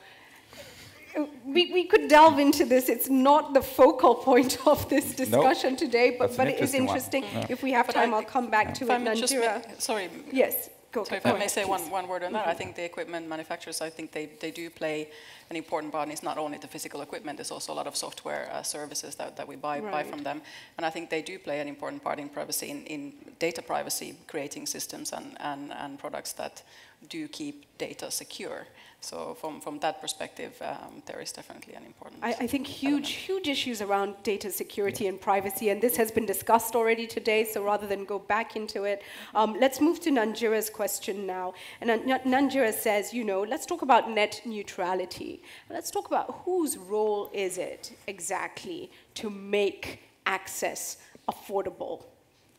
uh, we, we could delve into this. It's not the focal point of this discussion today, but, but it is interesting Yeah. If we have But time, I- I'll come back to If it. I may just sorry, Yes, go, So if I may say one, one word on that, I think the equipment manufacturers, I think they, they do play an important part. And it's not only the physical equipment, there's also a lot of software uh, services that, that we buy, buy from them. And I think they do play an important part in privacy, in, in data privacy, creating systems and, and, and products that do keep data secure. So from, from that perspective, um, there is definitely an important I, I think huge, element. huge issues around data security and privacy, and this has been discussed already today, so rather than go back into it, um, let's move to Nanjira's question now. And Nan- Nanjira says, you know, let's talk about net neutrality. Let's talk about whose role is it exactly to make access affordable?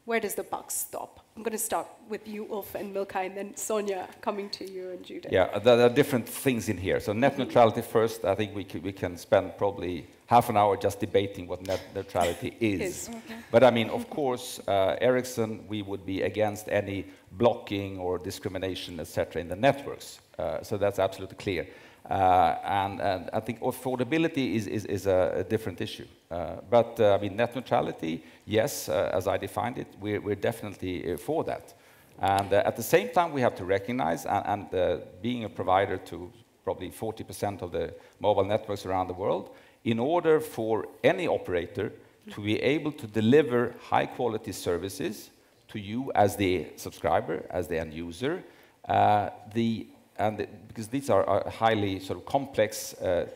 Where does the buck stop? I'm going to start with you, Ulf and Milka, and then Sonia coming to you and Judith. Yeah, there are different things in here. So net neutrality first, I think we, could, we can spend probably half an hour just debating what net neutrality is. Is. But I mean, of course, uh, Ericsson, we would be against any blocking or discrimination, etc., in the networks. Uh, so that's absolutely clear. Uh, and, and I think affordability is, is, is a, a different issue. Uh, but uh, I mean, net neutrality, yes, as I defined it, we're, we're definitely for that. And at the same time, we have to recognize, and, and being a provider to probably 40% of the mobile networks around the world, in order for any operator to be able to deliver high quality services to you as the subscriber, as the end user, uh, the, and the, because these are, are highly sort of complex uh,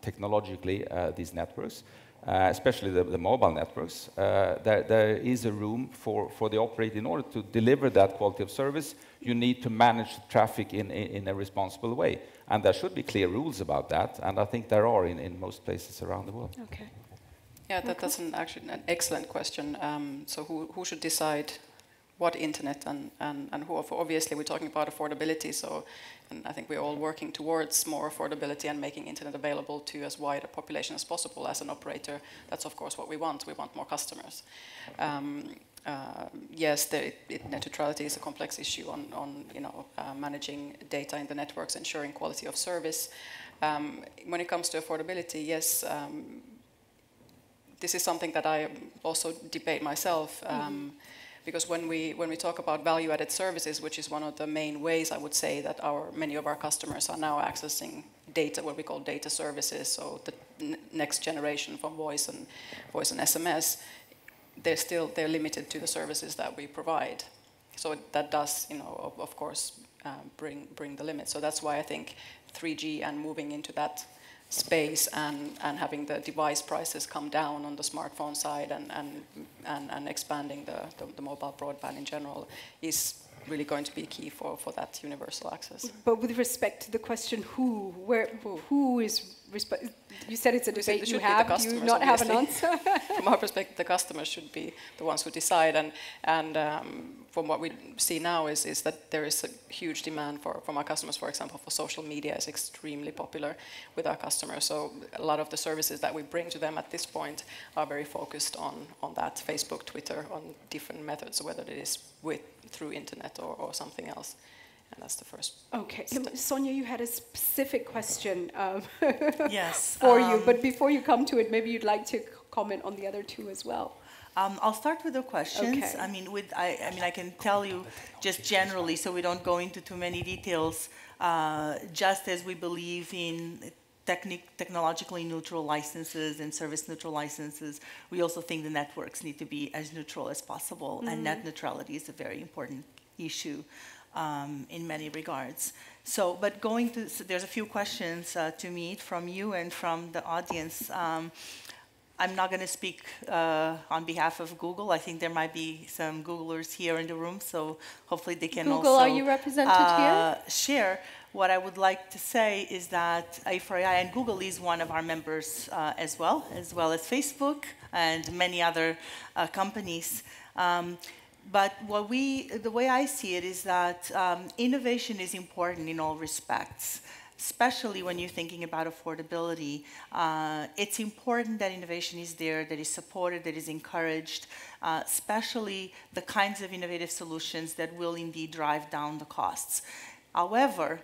technologically, uh, these networks, uh, especially the, the mobile networks, uh, there, there is a room for, for the operator. In order to deliver that quality of service, you need to manage the traffic in, in, in a responsible way. And there should be clear rules about that, and I think there are in, in most places around the world. Okay. Yeah, that, that's an, actually an excellent question. Um, so who, who should decide what internet and, and, and who? Obviously, we're talking about affordability, so and I think we're all working towards more affordability and making internet available to as wide a population as possible. As an operator, that's of course what we want. We want more customers. Um, uh, yes, the, it, net neutrality is a complex issue on, on you know, uh, managing data in the networks, ensuring quality of service. Um, when it comes to affordability, yes, um, this is something that I also debate myself. Um, Because when we, when we talk about value-added services, which is one of the main ways I would say that our, many of our customers are now accessing data, what we call data services, so the next generation from voice and, voice and SMS, they're still they're limited to the services that we provide. So that does, you know, of, of course, um, bring bring the limit. So that's why I think 3G and moving into that space and, and having the device prices come down on the smartphone side and, and, and, and expanding the, the, the mobile broadband in general is really going to be key for, for that universal access. But with respect to the question, who, where, who is You said it's a debate it you should be the have. Do you not have an answer? from our perspective, the customers should be the ones who decide. And, and um, from what we see now is, is that there is a huge demand for, from our customers, for example, for social media is extremely popular with our customers. So a lot of the services that we bring to them at this point are very focused on, on that, Facebook, Twitter, on different methods, whether it is with, through internet or, or something else. And that's the first. Okay, Sonia, you had a specific question um, Yes, for you, um, but before you come to it, maybe you'd like to comment on the other two as well. Um, I'll start with the questions. Okay. I mean, with I, I mean, I can tell you just generally, so we don't go into too many details. Uh, just as we believe in technic, technologically neutral licenses and service neutral licenses, we also think the networks need to be as neutral as possible, and net neutrality is a very important issue um, in many regards. So, but going to, so there's a few questions uh, to meet from you and from the audience. Um, I'm not going to speak uh, on behalf of Google. I think there might be some Googlers here in the room, so hopefully they can Google, also are you represented uh, share. What I would like to say is that A4AI and Google is one of our members uh, as well, as well as Facebook and many other uh, companies. Um, but what we, the way I see it is that um, innovation is important in all respects especially when you're thinking about affordability. Uh, it's important that innovation is there, that is supported, that is encouraged, uh, especially the kinds of innovative solutions that will indeed drive down the costs. However,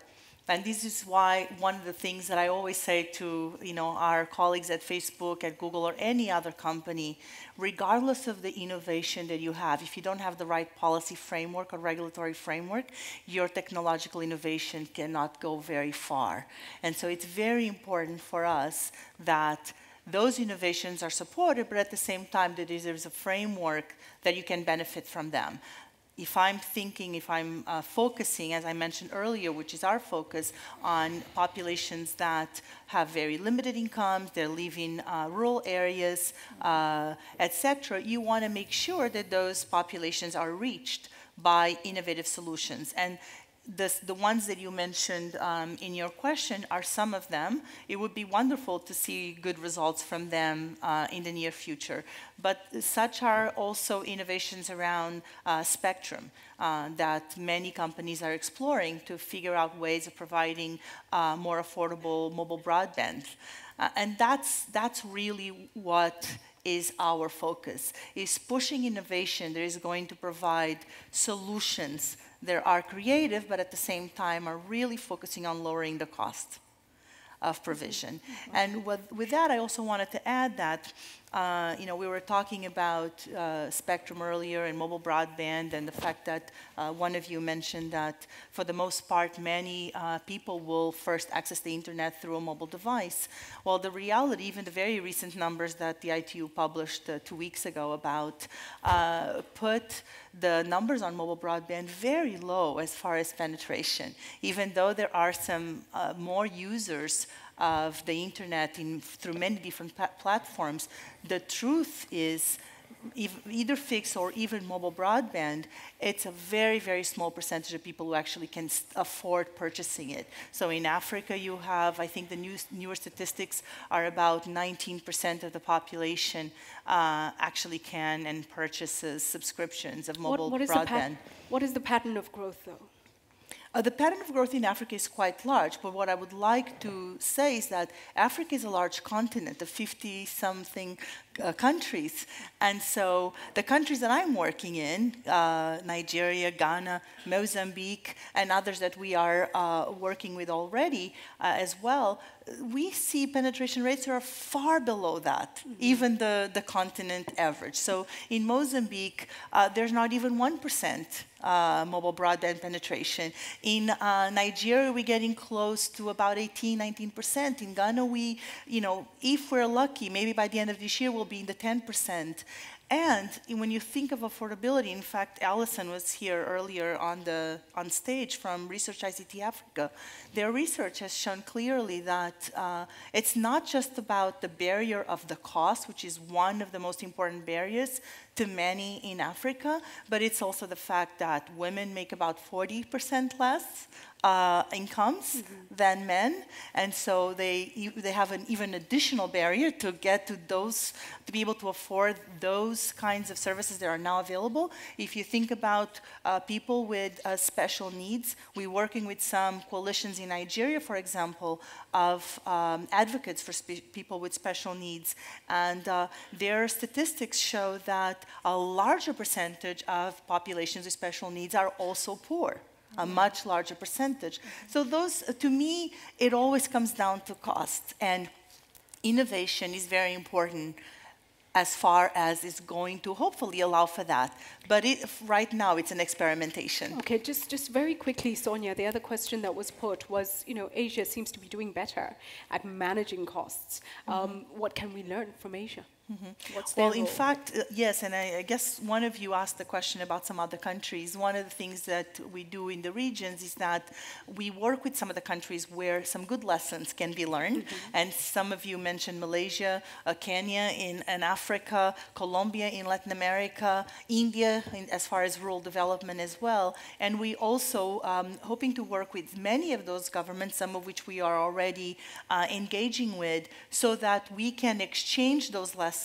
and this is why one of the things that I always say to you know, our colleagues at Facebook, at Google, or any other company, regardless of the innovation that you have, if you don't have the right policy framework or regulatory framework, your technological innovation cannot go very far. And so it's very important for us that those innovations are supported, but at the same time that there's a framework that you can benefit from them if I'm thinking, if I'm uh, focusing, as I mentioned earlier, which is our focus, on populations that have very limited incomes, they're living uh, rural areas, uh, etc., you want to make sure that those populations are reached by innovative solutions. And this, the ones that you mentioned um, in your question are some of them. It would be wonderful to see good results from them uh, in the near future. But such are also innovations around uh, spectrum uh, that many companies are exploring to figure out ways of providing uh, more affordable mobile broadband. Uh, and that's, that's really what is our focus, is pushing innovation that is going to provide solutions that are creative, but at the same time are really focusing on lowering the cost of provision. Mm -hmm. And with, with, that, I also wanted to add that uh, you know, we were talking about uh, spectrum earlier and mobile broadband and the fact that uh, one of you mentioned that for the most part, many uh, people will first access the internet through a mobile device. Well, the reality, even the very recent numbers that the ITU published uh, two weeks ago about, put the numbers on mobile broadband very low as far as penetration, even though there are some more users of the internet in, through many different platforms, the truth is either fixed or even mobile broadband, it's a very, very small percentage of people who actually can afford purchasing it. So in Africa, you have, I think the new, newer statistics are about 19% of the population uh, actually can and purchases subscriptions of mobile what, what broadband. what is the pattern of growth, though? Uh, the pattern of growth in Africa is quite large, but what I would like to say is that Africa is a large continent of 50 something uh, countries. And so the countries that I'm working in, uh, Nigeria, Ghana, Mozambique, and others that we are uh, working with already uh, as well, we see penetration rates that are far below that, mm -hmm. even the, the continent average. So in Mozambique, uh, there's not even 1% uh, mobile broadband penetration. In uh, Nigeria, we're getting close to about 18, 19%. In Ghana, we, you know, if we're lucky, maybe by the end of this year, we'll be in the 10%. And when you think of affordability, in fact, Allison was here earlier on the on stage from Research ICT Africa. Their research has shown clearly that uh, it's not just about the barrier of the cost, which is one of the most important barriers to many in Africa, but it's also the fact that women make about 40% less uh, incomes mm -hmm. than men, and so they they have an even additional barrier to get to those to be able to afford those kinds of services that are now available. If you think about uh, people with uh, special needs, we're working with some coalitions in Nigeria, for example, of um, advocates for people with special needs, and uh, their statistics show that a larger percentage of populations with special needs are also poor a much larger percentage. So those, to me, it always comes down to cost. And innovation is very important as far as it's going to hopefully allow for that. But it, right now, it's an experimentation. Okay, just, just very quickly, Sonia, the other question that was put was, you know, Asia seems to be doing better at managing costs. Mm -hmm. um, what can we learn from Asia? Mm -hmm. well, in fact, uh, yes, and I, I, guess one of you asked the question about some other countries. One of the things that we do in the regions is that we work with some of the countries where some good lessons can be learned. Mm -hmm. And some of you mentioned Malaysia, uh, Kenya in, in, Africa, Colombia in Latin America, India in, as far as rural development as well. And we also um, hoping to work with many of those governments, some of which we are already uh, engaging with, so that we can exchange those lessons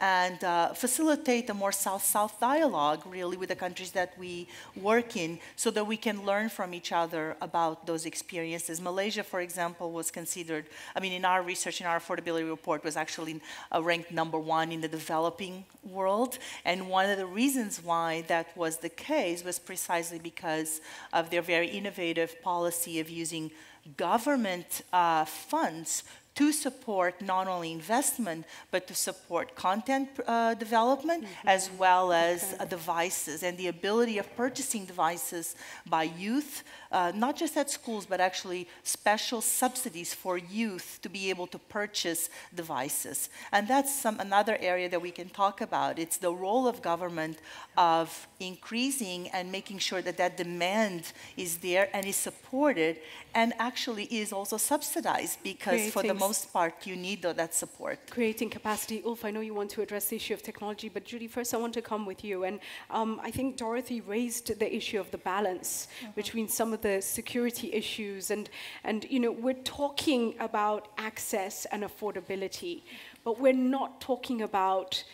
and uh, facilitate a more South-South dialogue, really, with the countries that we work in, so that we can learn from each other about those experiences. Malaysia, for example, was considered, I mean, in our research, in our affordability report, was actually uh, ranked number one in the developing world. And one of the reasons why that was the case was precisely because of their very innovative policy of using government uh, funds to support not only investment, but to support content uh, development mm -hmm. as well as okay. uh, devices and the ability of purchasing devices by youth uh, not just at schools, but actually special subsidies for youth to be able to purchase devices. And that's some, another area that we can talk about. It's the role of government of increasing and making sure that that demand is there and is supported and actually is also subsidized because Creating for the most part you need that support. Creating capacity. Ulf, I know you want to address the issue of technology, but Judy, first I want to come with you. And um, I think Dorothy raised the issue of the balance mm -hmm. between some of of the security issues and, and you know, we're talking about access and affordability, but we're not talking about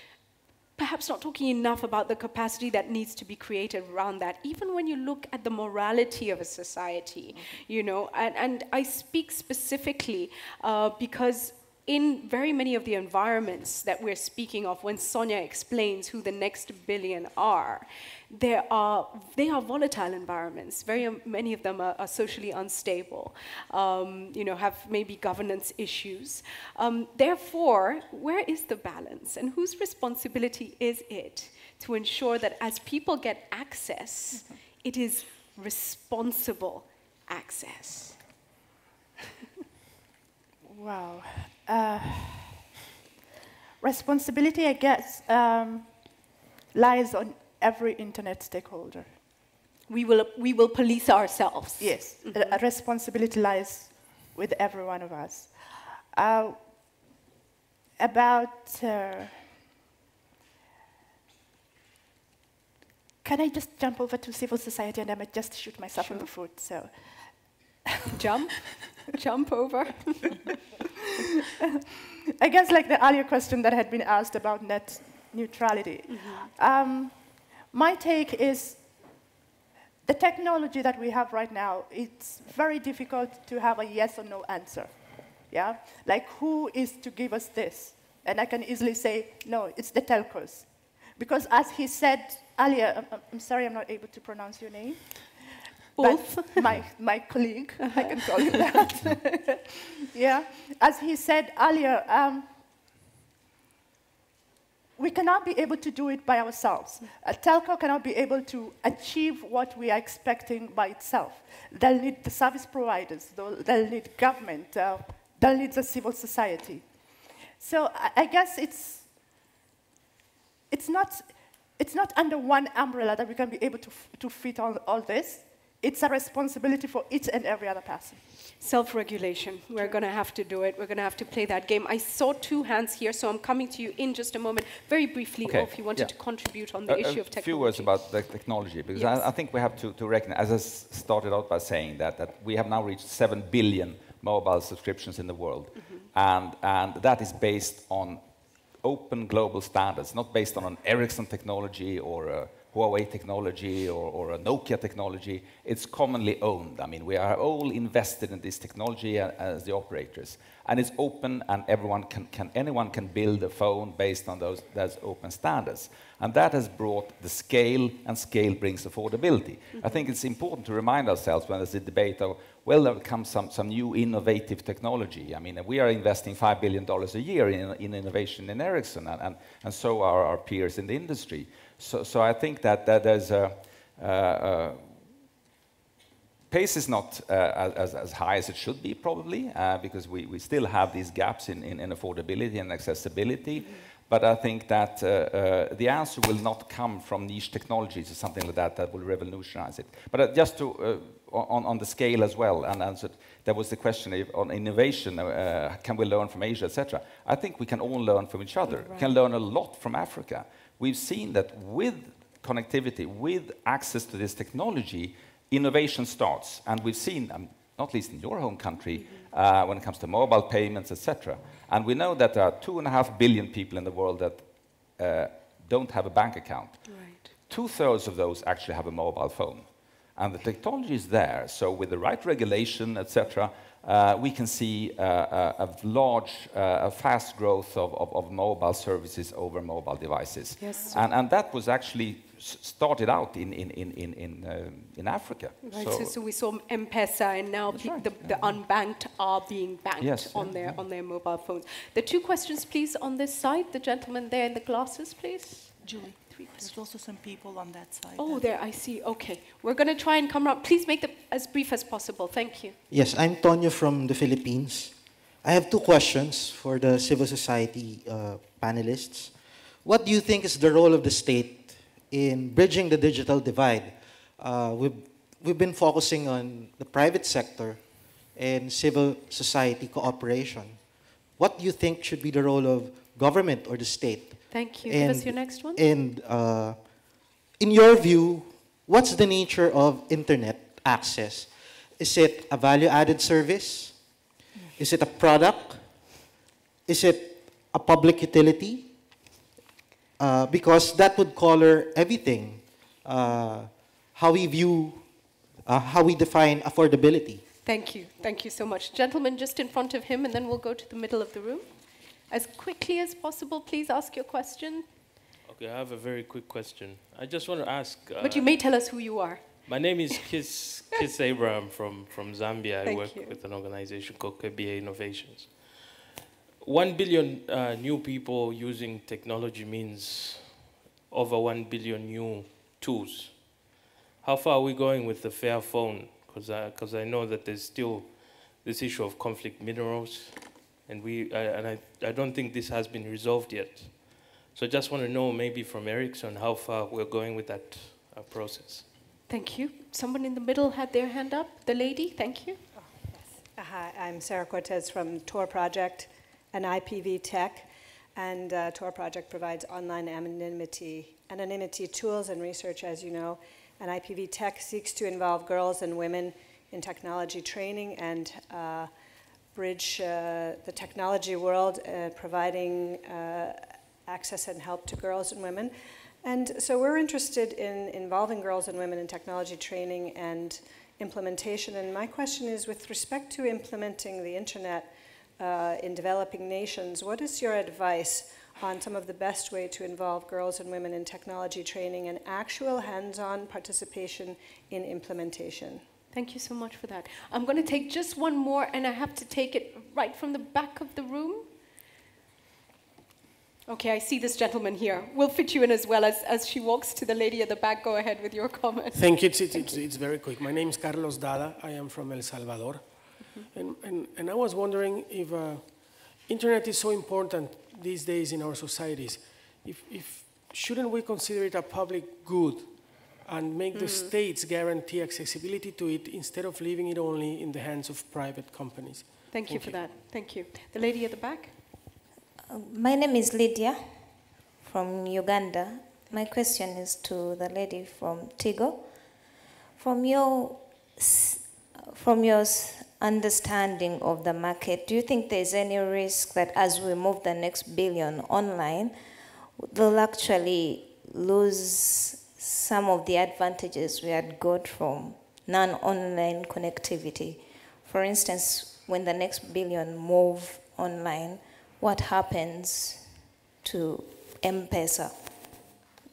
perhaps not talking enough about the capacity that needs to be created around that. Even when you look at the morality of a society you know and, and i speak specifically uh, because in very many of the environments that we're speaking of, when Sonia explains who the next billion are, there are, they are volatile environments. Very many of them are, are socially unstable, um, you know, have maybe governance issues. Um, therefore, where is the balance? And whose responsibility is it to ensure that as people get access, it is responsible access? wow. Uh, responsibility, I guess, um, lies on every internet stakeholder. We will, we will police ourselves. Yes, mm -hmm. responsibility lies with every one of us. Uh, about, uh, can I just jump over to civil society and I might just shoot myself sure. in the foot? So, jump, jump over. I guess like the earlier question that had been asked about net neutrality. Mm -hmm. um, my take is the technology that we have right now, it's very difficult to have a yes or no answer. Yeah? Like who is to give us this? And I can easily say, no, it's the telcos. Because as he said earlier, I'm, I'm sorry I'm not able to pronounce your name. Both. my, my colleague, I can call him that. yeah. As he said earlier, um, we cannot be able to do it by ourselves. A telco cannot be able to achieve what we are expecting by itself. They'll need the service providers, they'll, they'll need government, uh, they'll need the civil society. So I, I guess it's, it's, not, it's not under one umbrella that we can be able to, to fit all, all this it's a responsibility for each and every other person. Self-regulation. We're going to have to do it. We're going to have to play that game. I saw two hands here, so I'm coming to you in just a moment. Very briefly, okay. if you wanted yeah. to contribute on the issue of technology. A few words about the technology, because yes. I, I, think we have to, to recognize, as I started out by saying that, that we have now reached 7 billion mobile subscriptions in the world. Mm -hmm. and, and that is based on open global standards, not based on an Ericsson technology or a Huawei technology or, or, a Nokia technology. It's commonly owned. I mean, we are all invested in this technology as the operators. And it's open and everyone can, can, anyone can build a phone based on those, those open standards. And that has brought the scale, and scale brings affordability. Mm -hmm. I think it's important to remind ourselves when there's a debate of, well, there comes some, some new innovative technology. I mean, we are investing $5 billion a year in, in innovation in Ericsson, and, and, and so are our peers in the industry. So, so I think that, that there's a, uh, uh, pace is not uh, as, as, high as it should be, probably, uh, because we, we still have these gaps in, in, in affordability and accessibility. Mm -hmm. But I think that uh, uh, the answer will not come from niche technologies or something like that that will revolutionize it. But uh, just to, on, on, the scale as well, and answer, there was the question on innovation, can we learn from Asia, etc. I think we can all learn from each other. Right. We can learn a lot from Africa we've seen that with connectivity, with access to this technology, innovation starts. And we've seen, um, not least in your home country, uh, when it comes to mobile payments, etc. And we know that there are two and a half billion people in the world that uh, don't have a bank account. Right. Two thirds of those actually have a mobile phone. And the technology is there. So, with the right regulation, etc., uh, we can see uh, a, a large, uh, a fast growth of, of, of, mobile services over mobile devices. Yes. And, and that was actually started out in, in, in, in, in, uh, in Africa. Right, so, so, so, we saw M-Pesa and now right, the, yeah. the, unbanked are being banked yes, on, yeah, their, yeah. on their mobile phones. The two questions, please, on this side. The gentleman there in the glasses, please. Julie. There's also some people on that side. Oh, there, I see. Okay. We're going to try and come up. Please make it as brief as possible. Thank you. Yes, I'm Tonyo from the Philippines. I have two questions for the civil society uh, panelists. What do you think is the role of the state in bridging the digital divide? Uh, we've, we've been focusing on the private sector and civil society cooperation. What do you think should be the role of government or the state Thank you. And, Give us your next one. And uh, in your view, what's the nature of internet access? Is it a value-added service? Is it a product? Is it a public utility? Uh, because that would color everything. Uh, how we view, uh, how we define affordability. Thank you. Thank you so much. Gentlemen, just in front of him, and then we'll go to the middle of the room. As quickly as possible, please ask your question. Okay, I have a very quick question. I just want to ask. Uh, but you may tell us who you are. My name is Kiss, Kiss Abraham from, from Zambia. Thank I work you. with an organization called KBA Innovations. One billion uh, new people using technology means over one billion new tools. How far are we going with the Fairphone? Because I, I know that there's still this issue of conflict minerals and we I, and I, I don't think this has been resolved yet. So I just want to know maybe from Ericsson how far we're going with that uh, process. Thank you. Someone in the middle had their hand up. The lady, thank you. Oh, yes. Hi, I'm Sarah Cortez from Tor Project and IPV Tech. And uh, Tor Project provides online anonymity, anonymity tools and research, as you know. And IPV Tech seeks to involve girls and women in technology training and uh, bridge uh, the technology world, uh, providing uh, access and help to girls and women. And so we're interested in involving girls and women in technology training and implementation. And my question is with respect to implementing the internet uh, in developing nations, what is your advice on some of the best way to involve girls and women in technology training and actual hands-on participation in implementation? Thank you so much for that. I'm going to take just one more, and I have to take it right from the back of the room. Okay, I see this gentleman here. We'll fit you in as well as, as she walks to the lady at the back. Go ahead with your comment. Thank you. It's, it's, it's, it's very quick. My name is Carlos Dada. I am from El Salvador. Mm-hmm. And, and, and I was wondering if uh, internet is so important these days in our societies. If, if shouldn't we consider it a public good and make the Mm-hmm. states guarantee accessibility to it instead of leaving it only in the hands of private companies. Thank, you for that. Thank you. The lady at the back. Uh, My name is Lydia from Uganda. My question is to the lady from Tigo. From your, from your understanding of the market, do you think there's any risk that as we move the next billion online, they'll actually lose some of the advantages we had got from non-online connectivity? For instance, when the next billion move online, what happens to M-Pesa?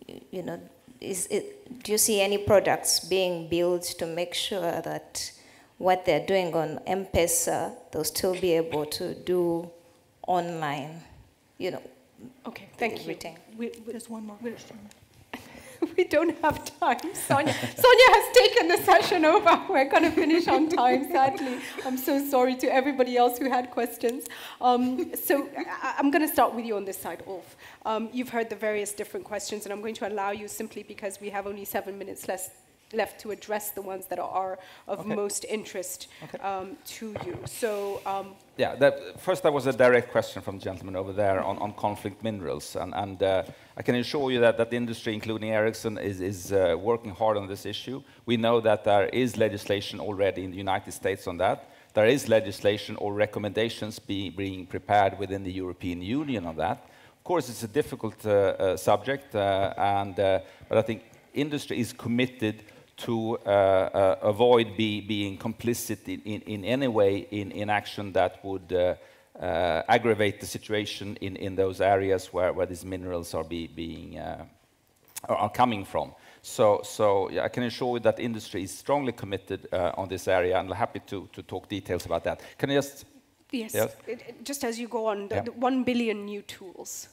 You- You know, is it, do you see any products being built to make sure that what they're doing on M-Pesa, they'll still be able to do online? You know, Okay, thank you. everything. We, we, There's one more question. We don't have time. Sonia, Sonia has taken the session over. We're going to finish on time, sadly. I'm so sorry to everybody else who had questions. Um, so I, I'm going to start with you on this side, Ulf. Um, you've heard the various different questions, and I'm going to allow you simply because we have only seven minutes less left to address the ones that are of Okay. most interest Okay. um, to you. So, um, Yeah, that, first that was a direct question from the gentleman over there on, on conflict minerals. And, and uh, I can assure you that, that the industry, including Ericsson, is, is uh, working hard on this issue. We know that there is legislation already in the United States on that. There is legislation or recommendations be, being prepared within the European Union on that. Of course, it's a difficult uh, uh, subject, uh, and, uh, but I think industry is committed to uh, uh, avoid be, being complicit in, in, in any way in, in action that would uh, aggravate the situation in, in those areas where, where these minerals are be, being uh, are, coming from. So, so yeah, I can assure you that industry is strongly committed uh, on this area, and I'm happy to, to talk details about that. Can I just? yes, Yes? It, just as you go on, the, Yeah. the one billion new tools,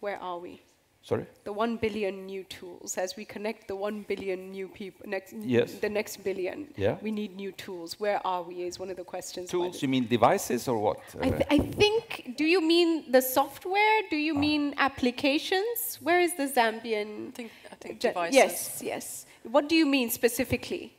where are we? Sorry. The one billion new tools, as we connect the one billion new people, next, Yes. the next billion, Yeah. we need new tools. Where are we? Is one of the questions. Tools? the- You mean devices or what? I, th- I think, do you mean the software? Do you ah. mean applications? Where is the Zambian? I think, I think devices. Yes, yes. What do you mean specifically?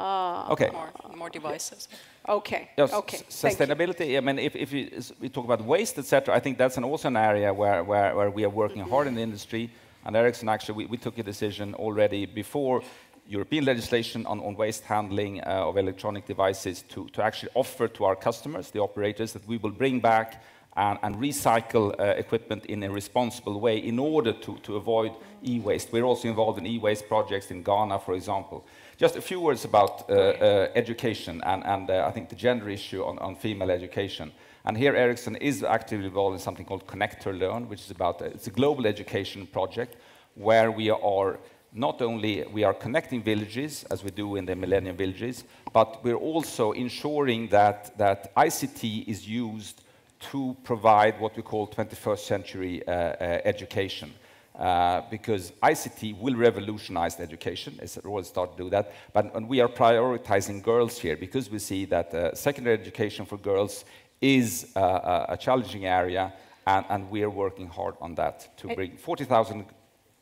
Ah, Okay. More, more devices. Okay. Yes, Okay. s- Thank you. sustainability. I mean, if, if you, we talk about waste, etc., I think that's an, also an area where, where, where we are working hard in the industry. And Ericsson, actually, we, we took a decision already before European legislation on, on waste handling uh, of electronic devices to, to actually offer to our customers, the operators, that we will bring back and, and recycle uh, equipment in a responsible way in order to, to avoid e-waste. We're also involved in e-waste projects in Ghana, for example. Just a few words about uh, uh, education and, and uh, I think the gender issue on, on female education. And here Ericsson is actively involved in something called Connect to Learn, which is about, it's a global education project where we are not only we are connecting villages as we do in the Millennium Villages, but we're also ensuring that, that ICT is used to provide what we call 21st century uh, uh, education. Uh, because ICT will revolutionize education. It's already started to do that. But and we are prioritizing girls here because we see that uh, secondary education for girls is uh, a, a challenging area, and, and we are working hard on that to bring 40,000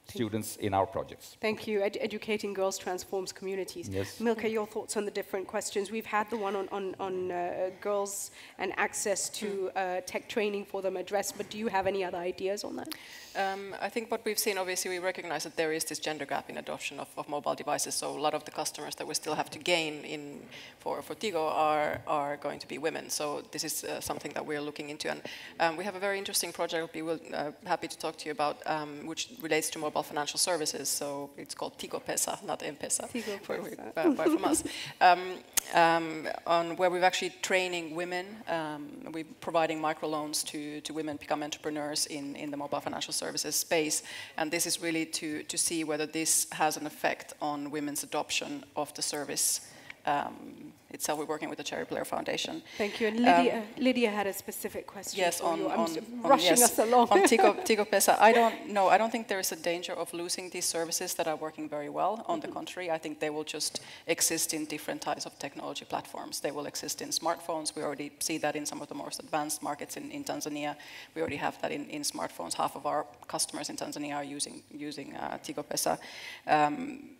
students in our projects. Thank you. Ed- educating girls transforms communities. Yes. Milka, your thoughts on the different questions? We've had the one on, on, on uh, girls and access to uh, tech training for them addressed, but do you have any other ideas on that? Um, I think what we've seen, obviously, we recognize that there is this gender gap in adoption of, of mobile devices. So a lot of the customers that we still have to gain in for, for Tigo are, are going to be women. So this is uh, something that we're looking into. And um, we have a very interesting project we will uh, happy to talk to you about, um, which relates to mobile financial services. So it's called Tigo Pesa, not M-Pesa. Tigo where uh, from us. Um, um, on where we're actually training women, um, we're providing microloans to, to women become entrepreneurs in, in the mobile financial services space. And this is really to, to see whether this has an effect on women's adoption of the service um, itself. We're working with the Cherie Blair Foundation. Thank you. And Um, Lydia, Lydia had a specific question Yes, on, you. I'm on, rushing yes, us along. on Tigo, Tigo Pesa. I don't know. I don't think there is a danger of losing these services that are working very well. On the contrary, I think they will just exist in different types of technology platforms. They will exist in smartphones. We already see that in some of the most advanced markets in, in Tanzania. We already have that in, in smartphones. Half of our customers in Tanzania are using using uh, Tigo Pesa. Um,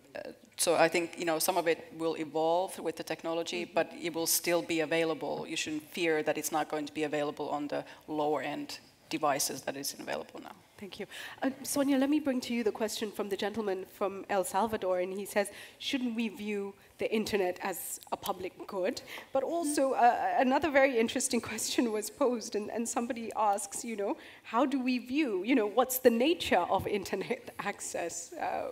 so I think you know some of it will evolve with the technology, but it will still be available. You shouldn't fear that it's not going to be available on the lower end devices that is available now. Thank you. Uh, Sonia, let me bring to you the question from the gentleman from El Salvador, and he says, shouldn't we view the internet as a public good? But also, uh, another very interesting question was posed, and, and somebody asks, you know, how do we view, you know, what's the nature of internet access? Uh,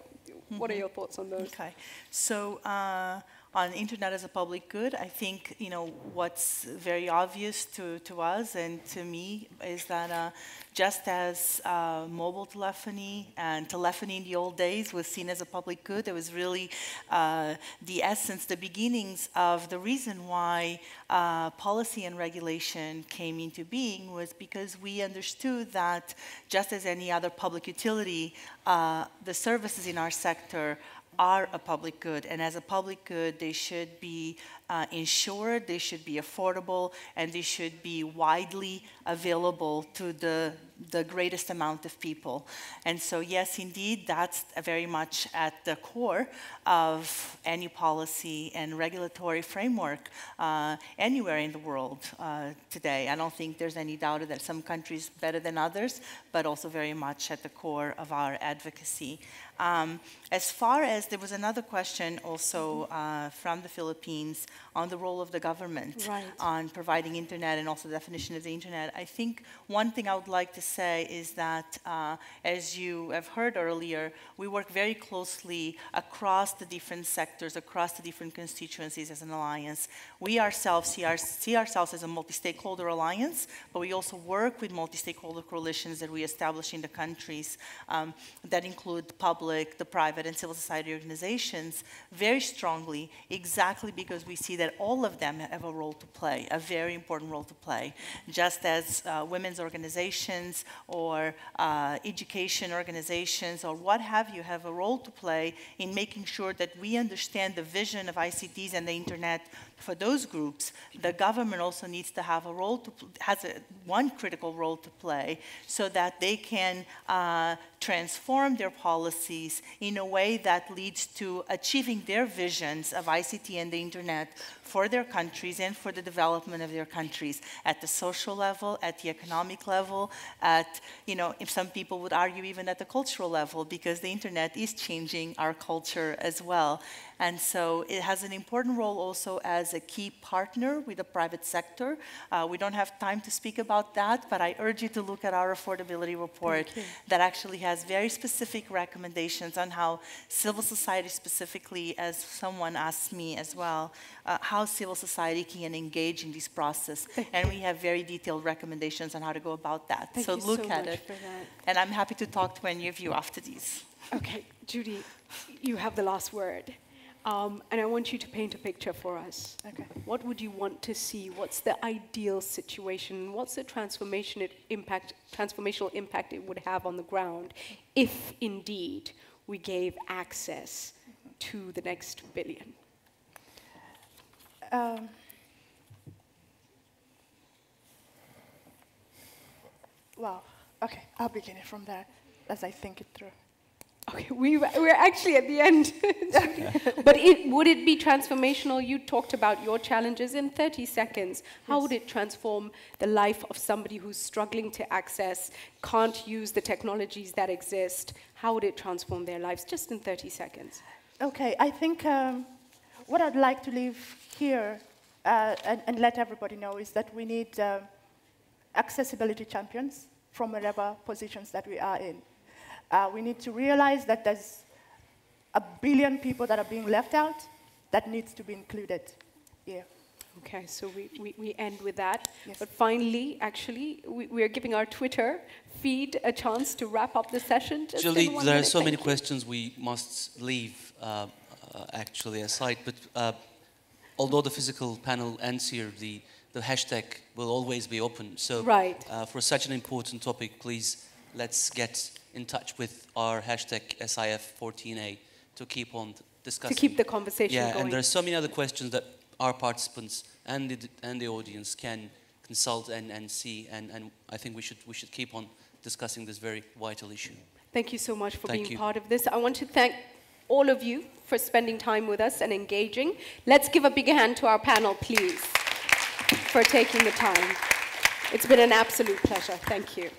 What are your thoughts on those? Okay, so uh, on internet as a public good, I think you know what's very obvious to, to us and to me is that uh, just as uh, mobile telephony and telephony in the old days was seen as a public good, it was really uh, the essence, the beginnings of the reason why uh, policy and regulation came into being was because we understood that just as any other public utility, uh, the services in our sector are a public good, and as a public good, they should be uh, insured, they should be affordable, and they should be widely available to the, the greatest amount of people. And so, yes, indeed, that's very much at the core of any policy and regulatory framework uh, anywhere in the world uh, today. I don't think there's any doubt that some countries better than others, but also very much at the core of our advocacy. Um, as far as there was another question also uh, from the Philippines on the role of the government Right. on providing internet and also the definition of the internet, I think one thing I would like to say is that, uh, as you have heard earlier, we work very closely across the different sectors, across the different constituencies as an alliance. We ourselves see, our, see ourselves as a multi-stakeholder alliance, but we also work with multi-stakeholder coalitions that we establish in the countries um, that include public, the private, and civil society organizations very strongly, exactly because we see that all of them have a role to play, a very important role to play. Just as uh, women's organizations or uh, education organizations or what have you have a role to play in making sure that we understand the vision of ICTs and the internet for those groups, the government also needs to have a role to has a, one critical role to play so that they can uh, transform their policies in a way that leads to achieving their visions of ICT and the internet for their countries and for the development of their countries at the social level, at the economic level, at, you know, if some people would argue even at the cultural level, because the internet is changing our culture as well. And so it has an important role also as a key partner with the private sector. Uh, we don't have time to speak about that, but I urge you to look at our affordability report that actually has very specific recommendations on how civil society, specifically, as someone asked me as well, uh, how civil society can engage in this process. and we have very detailed recommendations on how to go about that. Thank so look so at it. And I'm happy to talk to any of you after these. Okay, Judy, you have the last word. Um, and I want you to paint a picture for us. Okay. What would you want to see? What's the ideal situation? What's the transformation it impact, transformational impact it would have on the ground if indeed we gave access to the next billion? Um, wow. Okay, I'll begin it from there as I think it through. Okay, we, we're actually at the end. but it, would it be transformational? You talked about your challenges in 30 seconds. How would it transform the life of somebody who's struggling to access, can't use the technologies that exist? How would it transform their lives just in 30 seconds? Okay, I think um, what I'd like to leave here uh, and, and let everybody know is that we need um, accessibility champions from whatever positions that we are in. Uh, we need to realize that there's a billion people that are being left out that needs to be included here. Okay, so we, we, we end with that. Yes. But finally, actually, we, we are giving our Twitter feed a chance to wrap up the session. Just Julie, one there are minute. so many you. questions we must leave uh, uh, actually aside, but uh, although the physical panel ends here, the, the hashtag will always be open. So Right. uh, for such an important topic, please let's get in touch with our hashtag SIF14A to keep on discussing. To keep the conversation yeah, going. and there are so many other questions that our participants and the, and the audience can consult and, and see, and, and I think we should, we should keep on discussing this very vital issue. Thank you so much for Thank being you. part of this. I want to thank all of you for spending time with us and engaging. Let's give a big hand to our panel, please, for taking the time. It's been an absolute pleasure. Thank you.